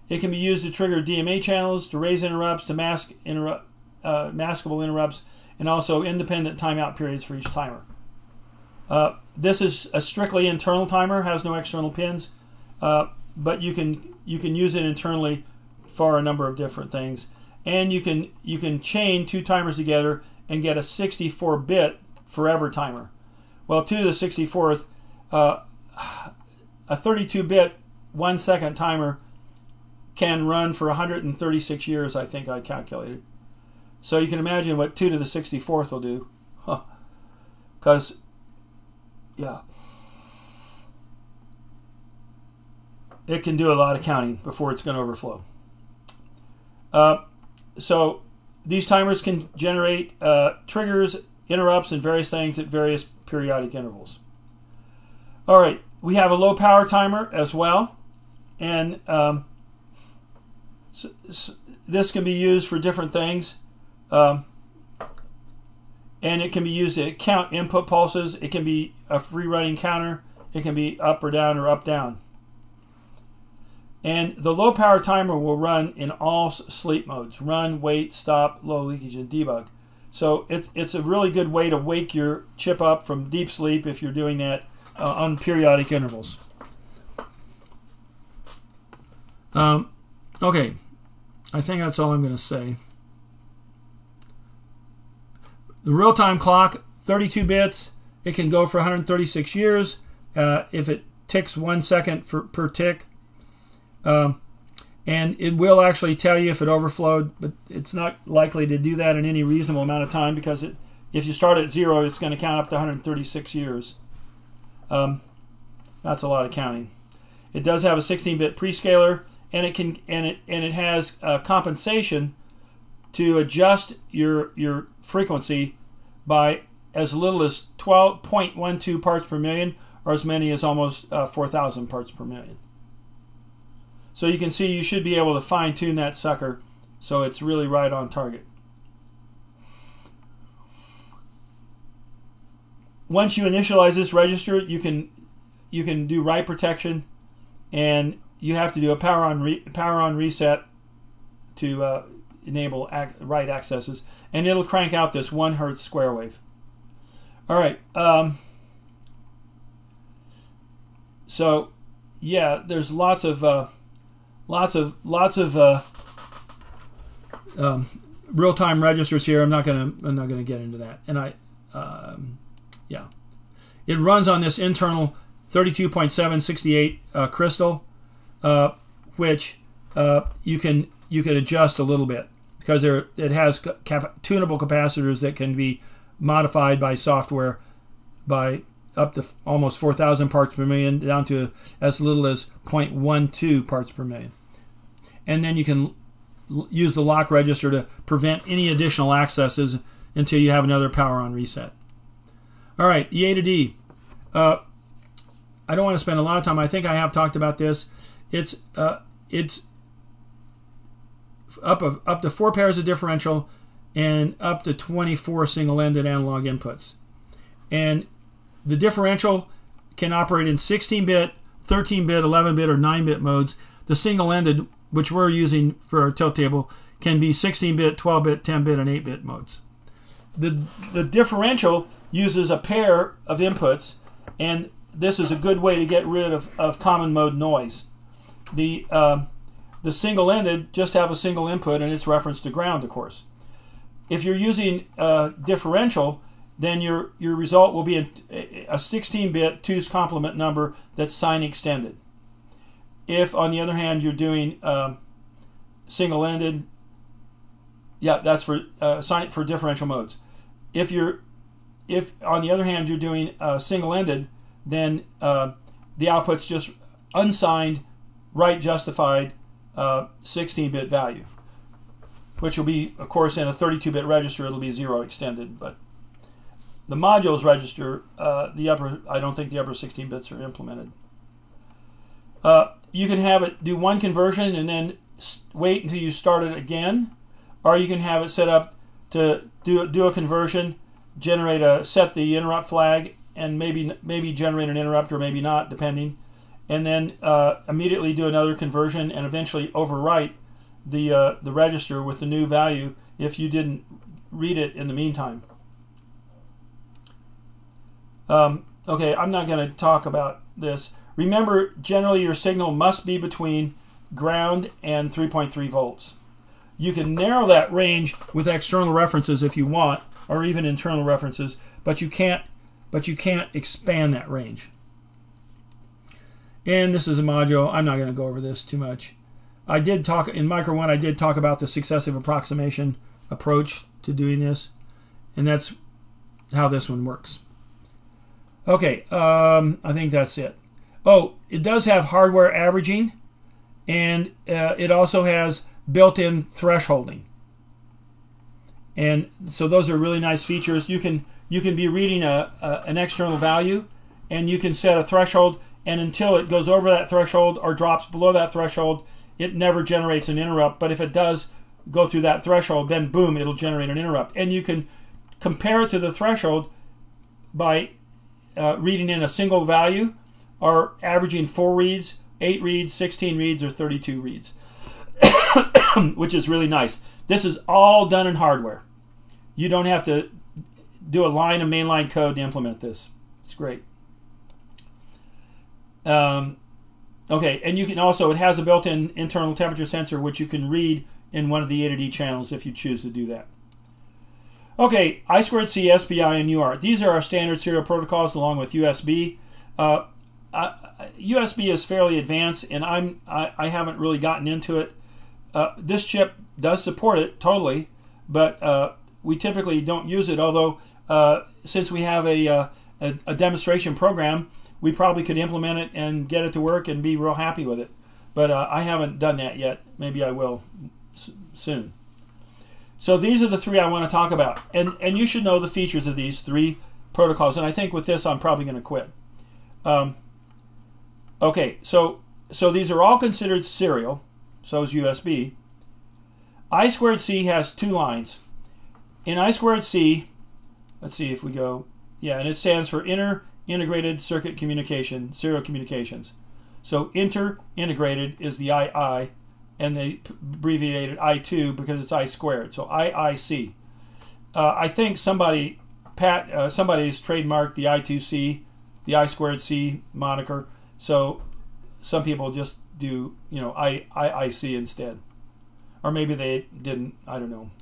it can be used to trigger DMA channels, to raise interrupts, to mask interrupt, uh, maskable interrupts, and also independent timeout periods for each timer. Uh, this is a strictly internal timer, has no external pins, uh, but you can you can use it internally for a number of different things. And you can you can chain two timers together and get a 64-bit forever timer. Well, 2 to the 64th, uh, a 32-bit one second timer can run for 136 years, I think I calculated. So you can imagine what 2 to the 64th will do. Because, huh. yeah. It can do a lot of counting before it's going to overflow. Uh, so these timers can generate uh, triggers, interrupts, and various things at various periodic intervals. All right, we have a low power timer as well. And um, so, so this can be used for different things. Um, and it can be used to count input pulses. It can be a free running counter. It can be up or down or up down. And the low power timer will run in all sleep modes run, wait, stop, low leakage, and debug. So it's, it's a really good way to wake your chip up from deep sleep if you're doing that uh, on periodic intervals. Um, okay, I think that's all I'm going to say. The real-time clock, 32 bits. It can go for 136 years. Uh, if it ticks one second for, per tick, um, and it will actually tell you if it overflowed, but it's not likely to do that in any reasonable amount of time because it, if you start at zero, it's going to count up to 136 years. Um, that's a lot of counting. It does have a 16-bit prescaler, and it can and it and it has uh, compensation to adjust your your frequency by as little as 12.12 parts per million, or as many as almost uh, 4,000 parts per million. So you can see you should be able to fine tune that sucker so it's really right on target. Once you initialize this register, you can you can do write protection, and you have to do a power on power on reset to uh, enable ac write accesses, and it'll crank out this one hertz square wave. All right. Um, so yeah, there's lots of uh, lots of lots of uh, um, real-time registers here. I'm not gonna I'm not gonna get into that. And I, um, yeah, it runs on this internal 32.768 uh, crystal, uh, which uh, you can you can adjust a little bit because there it has cap tunable capacitors that can be modified by software by up to almost 4,000 parts per million down to as little as 0.12 parts per million. And then you can use the lock register to prevent any additional accesses until you have another power on reset. All right, EA to D. Uh, I don't want to spend a lot of time. I think I have talked about this. It's uh, it's up of up to four pairs of differential and up to 24 single-ended analog inputs. And the differential can operate in 16-bit, 13-bit, 11-bit, or 9-bit modes. The single-ended, which we're using for our tilt table, can be 16-bit, 12-bit, 10-bit, and 8-bit modes. The, the differential uses a pair of inputs, and this is a good way to get rid of, of common mode noise. The, uh, the single-ended just have a single input, and it's referenced to ground, of course. If you're using uh, differential, then your, your result will be a 16-bit 2's complement number that's sign extended. If, on the other hand, you're doing um, single-ended, yeah, that's for uh, sign for differential modes. If you're, if on the other hand you're doing uh, single-ended, then uh, the output's just unsigned, right justified 16-bit uh, value, which will be, of course, in a 32-bit register, it'll be zero extended, but the modules register, uh, the upper, I don't think the upper 16 bits are implemented. Uh, you can have it do one conversion and then wait until you start it again, or you can have it set up to do do a conversion, generate a set the interrupt flag, and maybe maybe generate an interrupt or maybe not, depending, and then uh, immediately do another conversion and eventually overwrite the uh, the register with the new value if you didn't read it in the meantime. Um, okay, I'm not going to talk about this. Remember, generally your signal must be between ground and 3.3 volts. You can narrow that range with external references if you want, or even internal references, but you can't but you can't expand that range. And this is a module. I'm not going to go over this too much. I did talk in Micro 1, I did talk about the successive approximation approach to doing this, and that's how this one works. Okay, um, I think that's it. Oh, it does have hardware averaging, and uh, it also has built-in thresholding. And so those are really nice features. You can you can be reading a, a, an external value, and you can set a threshold, and until it goes over that threshold or drops below that threshold, it never generates an interrupt. But if it does go through that threshold, then boom, it'll generate an interrupt. And you can compare it to the threshold by uh, reading in a single value or averaging four reads, eight reads, 16 reads, or 32 reads, which is really nice. This is all done in hardware. You don't have to do a line of mainline code to implement this. It's great. Um, okay, and you can also, it has a built-in internal temperature sensor which you can read in one of the A to D channels if you choose to do that. Okay, I2C, SPI, and UART. These are our standard serial protocols along with USB. Uh, uh, USB is fairly advanced, and I'm I, I haven't really gotten into it. Uh, this chip does support it totally, but uh, we typically don't use it. Although uh, since we have a, uh, a, a demonstration program, we probably could implement it and get it to work and be real happy with it. But I haven't done that yet. Maybe I will soon. So these are the three I want to talk about. And, and you should know the features of these three protocols. And I think with this, I'm probably going to quit. Um, okay, so, so these are all considered serial. So is USB. I squared C has two lines. In I squared C, let's see if we go, yeah, and it stands for Inter Integrated Circuit Communication, Serial Communications. So inter integrated is the II, and they abbreviated I2 because it's I squared. So IIC. Uh, I think somebody, Pat, uh, somebody's trademarked the I2C, the I squared C moniker. So some people just do, you know, I, IIC instead. Or maybe they didn't, I don't know.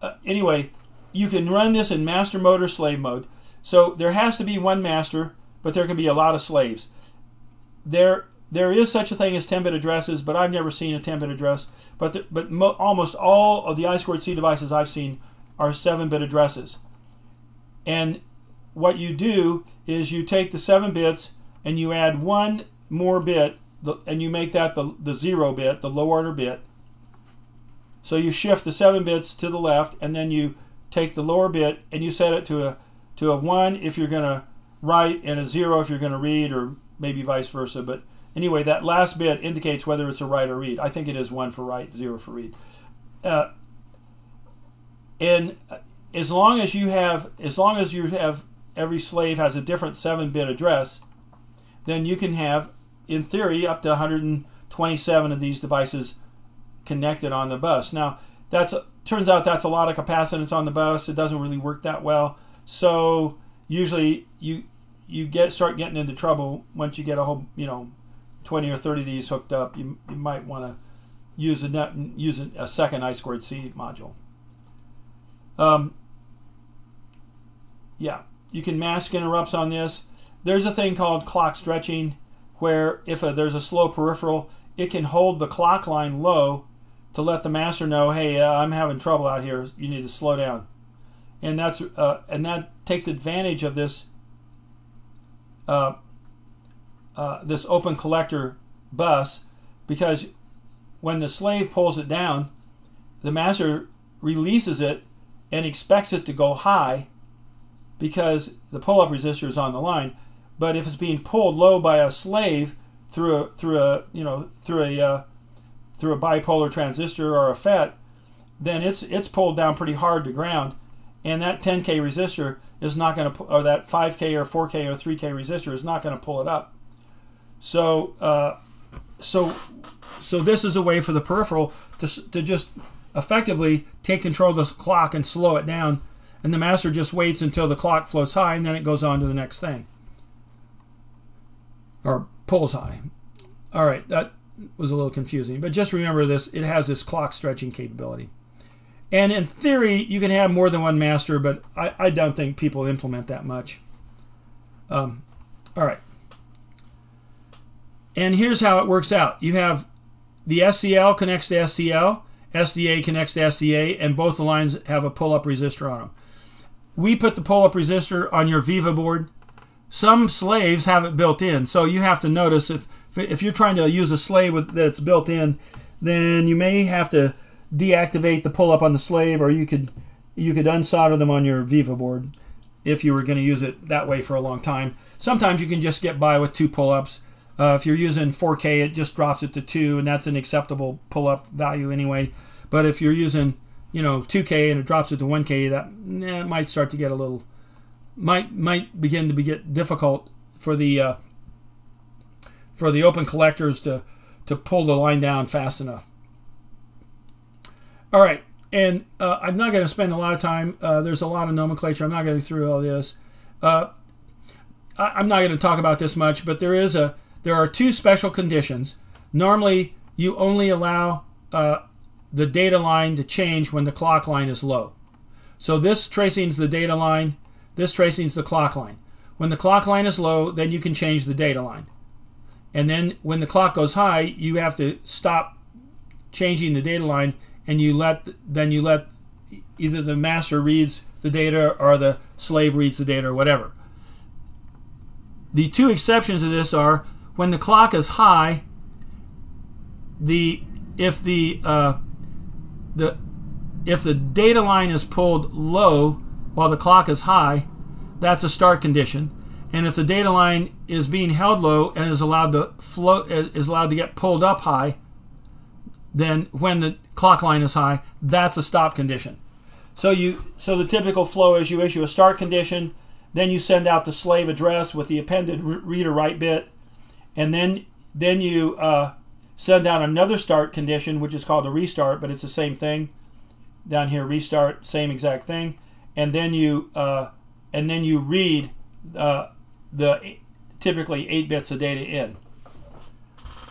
Uh, anyway, you can run this in master mode or slave mode. So there has to be one master, but there can be a lot of slaves. There there is such a thing as 10-bit addresses, but I've never seen a 10-bit address. But the, but mo- almost all of the I2C devices I've seen are 7-bit addresses. And what you do is you take the 7 bits and you add one more bit, and you make that the, the 0 bit, the low order bit. So you shift the 7 bits to the left, and then you take the lower bit and you set it to a, to a 1 if you're going to write and a 0 if you're going to read, or maybe vice versa. But Anyway, that last bit indicates whether it's a write or read. I think it is one for write, zero for read. Uh, and as long as you have, as long as you have every slave has a different seven-bit address, then you can have, in theory, up to 127 of these devices connected on the bus. Now, that's turns out that's a lot of capacitance on the bus. It doesn't really work that well. So usually you you get start getting into trouble once you get a whole you know 20 or 30 of these hooked up, you, you might want to use a net, use a, second I squared C module. Um, yeah, you can mask interrupts on this. There's a thing called clock stretching where if a, there's a slow peripheral, it can hold the clock line low to let the master know, hey, uh, I'm having trouble out here. You need to slow down. And that's uh, and that takes advantage of this uh, uh, this open collector bus because when the slave pulls it down, the master releases it and expects it to go high because the pull-up resistor is on the line. But if it's being pulled low by a slave through a through a you know through a uh, through a bipolar transistor or a FET, then it's it's pulled down pretty hard to ground, and that 10k resistor is not going to or that 5k or 4k or 3k resistor is not going to pull it up. So, uh, so, so this is a way for the peripheral to, to just effectively take control of the clock and slow it down, and the master just waits until the clock floats high, and then it goes on to the next thing, or pulls high. All right, that was a little confusing, but just remember this: it has this clock stretching capability. And in theory, you can have more than one master, but I, I don't think people implement that much. Um, all right. And here's how it works out. You have the SCL connects to SCL, SDA connects to SDA, and both the lines have a pull-up resistor on them. We put the pull-up resistor on your Viva board. Some slaves have it built in, so you have to notice if if you're trying to use a slave with, that's built in, then you may have to deactivate the pull-up on the slave, or you could you could unsolder them on your Viva board if you were going to use it that way for a long time. Sometimes you can just get by with two pull-ups. Uh, if you're using 4K, it just drops it to two, and that's an acceptable pull-up value anyway. But if you're using, you know, 2K and it drops it to 1K, that eh, might start to get a little, might might begin to be get difficult for the uh, for the open collectors to to pull the line down fast enough. All right, and uh, I'm not going to spend a lot of time. Uh, there's a lot of nomenclature. I'm not going through all this. Uh, I, am not going to talk about this much, but there is a there are two special conditions. Normally, you only allow uh, the data line to change when the clock line is low. So this tracing is the data line. This tracing is the clock line. When the clock line is low, then you can change the data line. And then when the clock goes high, you have to stop changing the data line and you let then you let either the master reads the data or the slave reads the data or whatever. The two exceptions to this are when the clock is high, the if the uh, the if the data line is pulled low while the clock is high, that's a start condition. And if the data line is being held low and is allowed to flow is allowed to get pulled up high, then when the clock line is high, that's a stop condition. So you so the typical flow is you issue a start condition, then you send out the slave address with the appended read or write bit, and then then you uh, send out another start condition, which is called a restart, but it's the same thing. Down here, restart, same exact thing, and then you uh, and then you read uh, the typically eight bits of data in.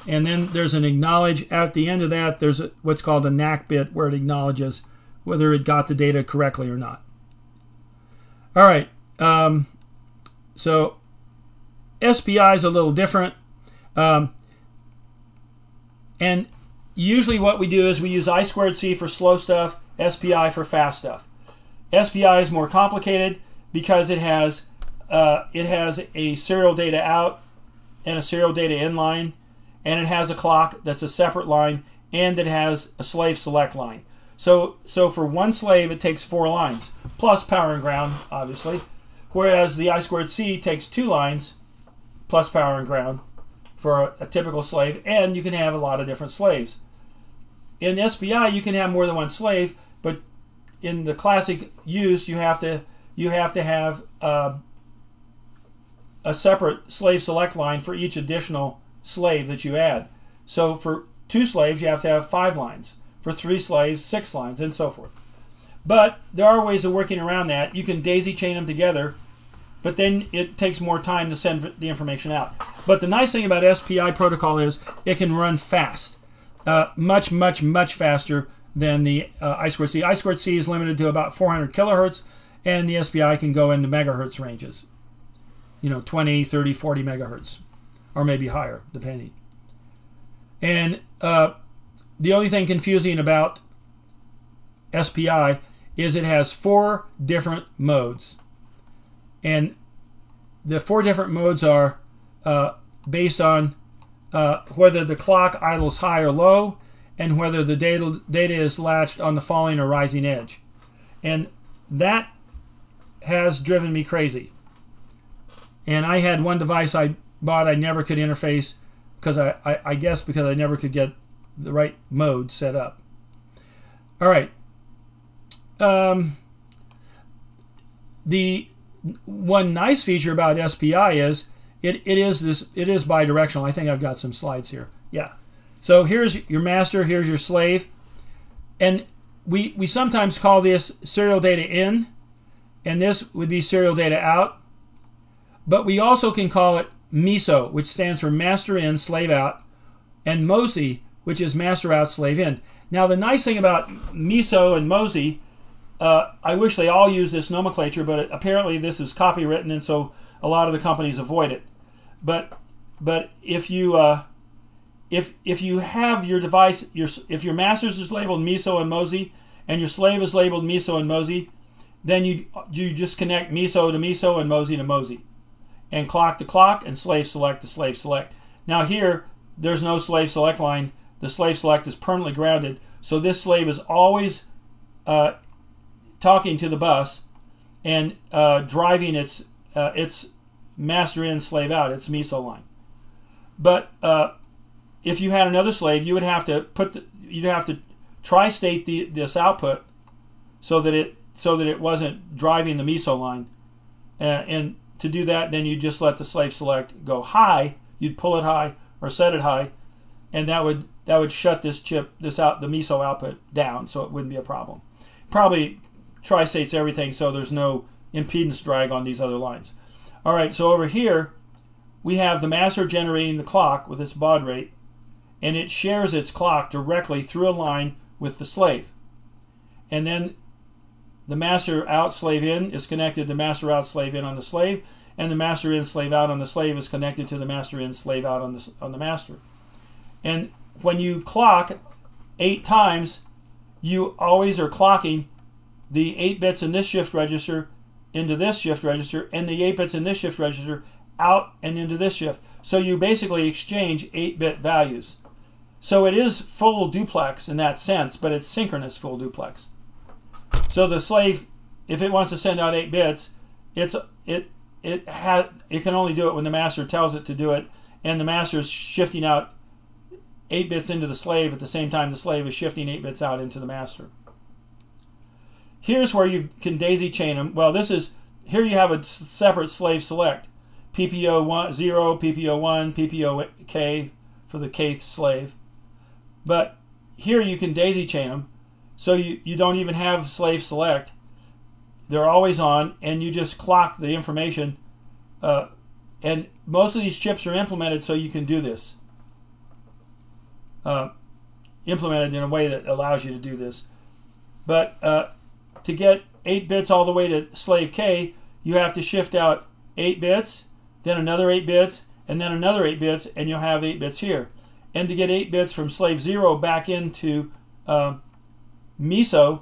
And then there's an acknowledge at the end of that. There's a, what's called a NACK bit where it acknowledges whether it got the data correctly or not. All right. Um, so SPI is a little different. Um, and usually what we do is we use I squared C for slow stuff, SPI for fast stuff. SPI is more complicated because it has uh, it has a serial data out and a serial data in line, and it has a clock that's a separate line, and it has a slave select line. So so for one slave it takes four lines plus power and ground obviously, whereas the I squared C takes two lines plus power and ground for a, a typical slave, and you can have a lot of different slaves. In SPI, you can have more than one slave, in the classic use, you have to you have to have uh, a separate slave select line for each additional slave that you add. So for two slaves, you have to have five lines. For three slaves, six lines, and so forth. But there are ways of working around that. You can daisy chain them together but then it takes more time to send the information out. But the nice thing about SPI protocol is it can run fast, uh, much, much, much faster than the uh, I squared C. I squared C is limited to about 400 kilohertz, and the SPI can go into megahertz ranges. You know, 20, 30, 40 megahertz, or maybe higher, depending. And uh, the only thing confusing about SPI is it has four different modes. And the four different modes are uh, based on uh, whether the clock idles high or low, and whether the data, data is latched on the falling or rising edge. And that has driven me crazy. And I had one device I bought I never could interface because I, I, I guess because I never could get the right mode set up. All right. Um, the one nice feature about SPI is it, it is this it is bidirectional. I think I've got some slides here. Yeah. So here's your master, here's your slave. And we we sometimes call this serial data in, and this would be serial data out. But we also can call it MISO, which stands for master in, slave out, and MOSI, which is master out, slave in. Now the nice thing about MISO and MOSI uh, I wish they all use this nomenclature, but apparently this is copywritten, and so a lot of the companies avoid it. But but if you uh, if if you have your device, your if your master's is labeled MISO and MOSI, and your slave is labeled MISO and MOSI, then you you just connect MISO to MISO and MOSI to MOSI, and clock to clock and slave select to slave select. Now here, there's no slave select line. The slave select is permanently grounded, so this slave is always uh, talking to the bus and uh, driving its uh, its master in slave out, its MISO line. But uh, if you had another slave, you would have to put the, you'd have to tri-state the, this output so that it so that it wasn't driving the MISO line. Uh, and to do that, then you just let the slave select go high. You'd pull it high or set it high, and that would that would shut this chip this out the MISO output down, so it wouldn't be a problem. Probably tri-states everything, so there's no impedance drag on these other lines. All right, so over here we have the master generating the clock with its baud rate, and it shares its clock directly through a line with the slave. And then the master out slave in is connected to master out slave in on the slave, and the master in slave out on the slave is connected to the master in slave out on the, on the master. And when you clock eight times, you always are clocking the 8 bits in this shift register into this shift register and the 8 bits in this shift register out and into this shift. So you basically exchange 8 bit values. So it is full duplex in that sense, but it's synchronous full duplex. So the slave, if it wants to send out 8 bits, it's it it had it can only do it when the master tells it to do it, and the master is shifting out 8 bits into the slave at the same time the slave is shifting 8 bits out into the master. Here's where you can daisy chain them. Well, this is, here you have a separate slave select. PPO one, 0, PPO 1, PPO K for the kth slave. But here you can daisy chain them. So you, you don't even have slave select. They're always on, and you just clock the information. Uh, and most of these chips are implemented so you can do this. Uh, implemented in a way that allows you to do this. But uh, to get 8 bits all the way to slave K, you have to shift out 8 bits, then another 8 bits, and then another 8 bits, and you'll have 8 bits here. And to get 8 bits from slave 0 back into uh, MISO,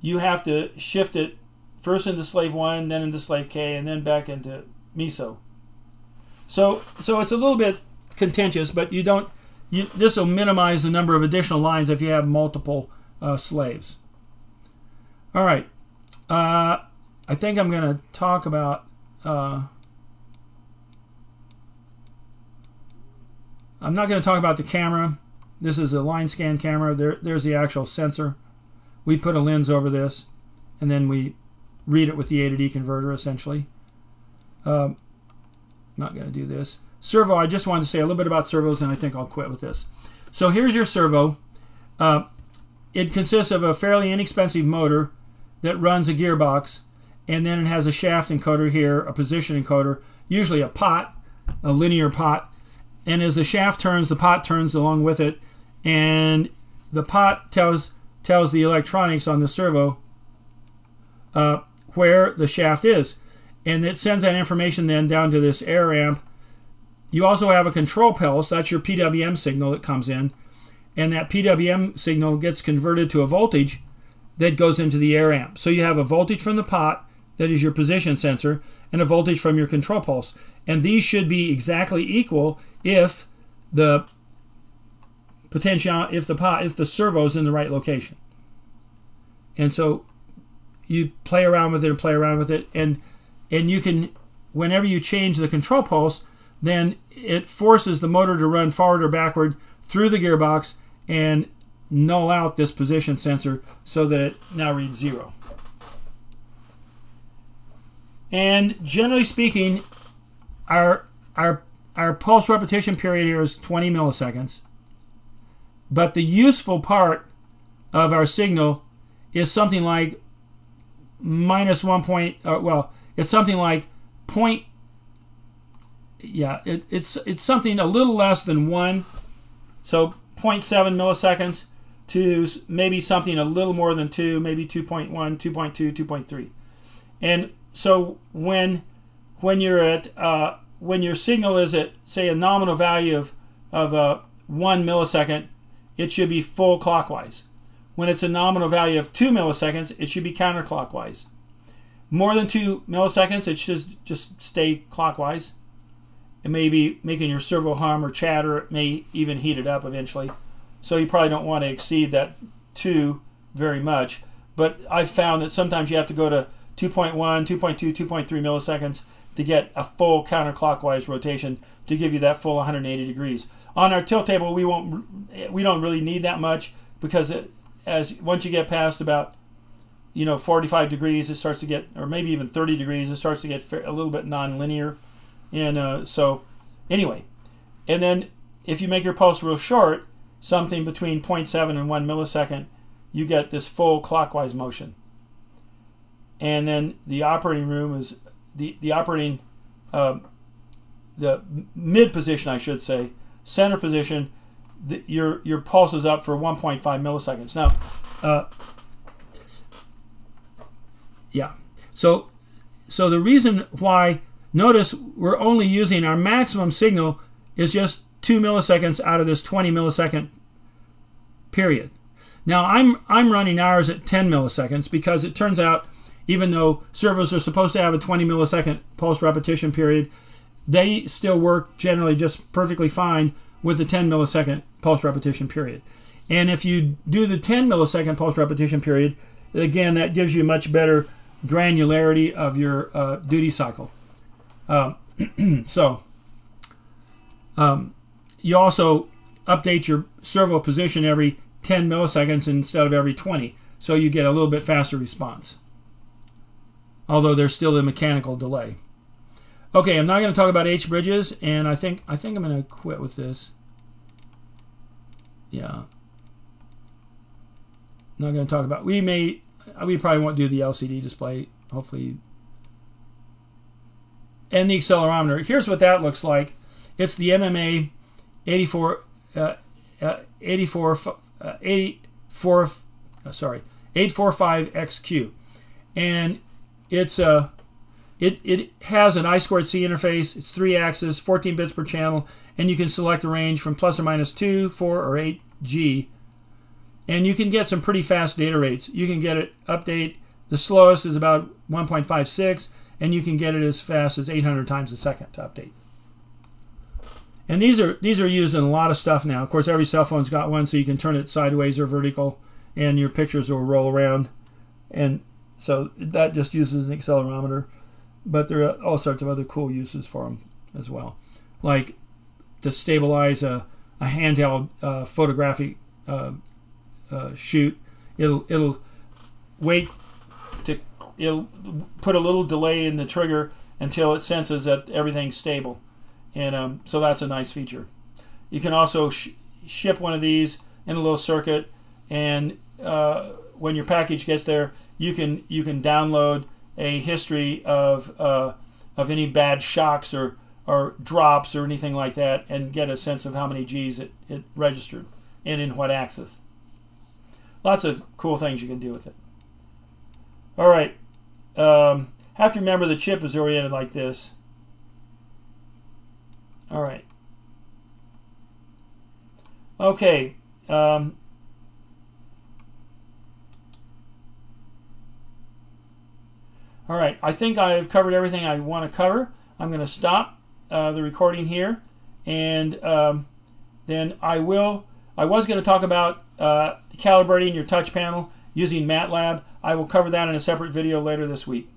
you have to shift it first into slave 1, then into slave K, and then back into MISO. So, so it's a little bit contentious, but you don't. This will minimize the number of additional lines if you have multiple uh, slaves. All right. Uh, I think I'm going to talk about. Uh, I'm not going to talk about the camera. This is a line scan camera. There, there's the actual sensor. We put a lens over this, and then we read it with the A to D converter, essentially. Um, not going to do this. Servo, I just wanted to say a little bit about servos, and I think I'll quit with this. So here's your servo. Uh, it consists of a fairly inexpensive motor that runs a gearbox, and then it has a shaft encoder here, a position encoder, usually a pot, a linear pot. And as the shaft turns, the pot turns along with it, and the pot tells tells the electronics on the servo uh, where the shaft is, and it sends that information then down to this error amp. You also have a control pulse, that's your PWM signal that comes in, and that PWM signal gets converted to a voltage that goes into the error amp. So you have a voltage from the pot, that is your position sensor, and a voltage from your control pulse. And these should be exactly equal if the potential, if the pot, if the servo is in the right location. And so you play around with it and play around with it, and and you can, whenever you change the control pulse, then it forces the motor to run forward or backward through the gearbox, and null out this position sensor so that it now reads zero. And generally speaking, our, our, our pulse repetition period here is 20 milliseconds. But the useful part of our signal is something like minus one point, uh, well, it's something like point, yeah, it, it's, it's something a little less than one. So 0.7 milliseconds to maybe something a little more than 2, maybe 2.1, 2.2, 2.3. And so when when you're at uh, when your signal is at say a nominal value of of uh, one millisecond, it should be full clockwise. When it's a nominal value of two milliseconds, it should be counterclockwise. More than two milliseconds, it should just stay clockwise. It may be making your servo hum or chatter. It may even heat it up eventually. So you probably don't want to exceed that two very much. But I've found that sometimes you have to go to 2.1, 2.2, 2.3 milliseconds to get a full counterclockwise rotation to give you that full 180 degrees. On our tilt table, we won't, we don't really need that much because it, as once you get past about, you know, 45 degrees, it starts to get, or maybe even 30 degrees, it starts to get a little bit non-linear, and uh, so anyway, and then if you make your pulse real short, something between 0.7 and 1 millisecond, you get this full clockwise motion. And then the operating room is the the operating uh, the mid position, I should say, center position, the, your your pulse is up for 1.5 milliseconds. Now, uh, yeah. So, so the reason why notice we're only using our maximum signal is just two milliseconds out of this 20 millisecond period. Now I'm I'm running ours at 10 milliseconds because it turns out even though servos are supposed to have a 20 millisecond pulse repetition period, they still work generally just perfectly fine with a 10 millisecond pulse repetition period. And if you do the 10 millisecond pulse repetition period, again, that gives you much better granularity of your uh, duty cycle. Um, so, um, you also update your servo position every 10 milliseconds instead of every 20, so you get a little bit faster response although there's still a mechanical delay. Okay, I'm not going to talk about H bridges, and I think I think I'm going to quit with this. Yeah. Not going to talk about. We may. We probably won't do the LCD display. Hopefully. And the accelerometer. Here's what that looks like. It's the MMA 84, uh, uh, 84, uh, 84, uh, sorry, 845XQ, and it's a uh, it, it has an I squared C interface. It's three axis, 14 bits per channel, and you can select a range from plus or minus 2, 4, or 8 G. And you can get some pretty fast data rates. You can get it update. The slowest is about 1.56, and you can get it as fast as 800 times a second to update. And these are these are used in a lot of stuff now. Of course, every cell phone's got one, so you can turn it sideways or vertical, and your pictures will roll around. And so that just uses an accelerometer, but there are all sorts of other cool uses for them as well, like to stabilize a, a handheld uh, photographic uh, uh, shoot. It'll it'll wait to it'll put a little delay in the trigger until it senses that everything's stable, and um, so that's a nice feature. You can also sh ship one of these in a little circuit, and uh, when your package gets there, you can you can download a history of uh, of any bad shocks or or drops or anything like that, and get a sense of how many G's it, it registered and in what axis. Lots of cool things you can do with it. All right, um, have to remember the chip is oriented like this. All right. Okay. Um, All right, I think I've covered everything I want to cover. I'm going to stop uh, the recording here, and um, then I will. I was going to talk about uh, calibrating your touch panel using MATLAB. I will cover that in a separate video later this week.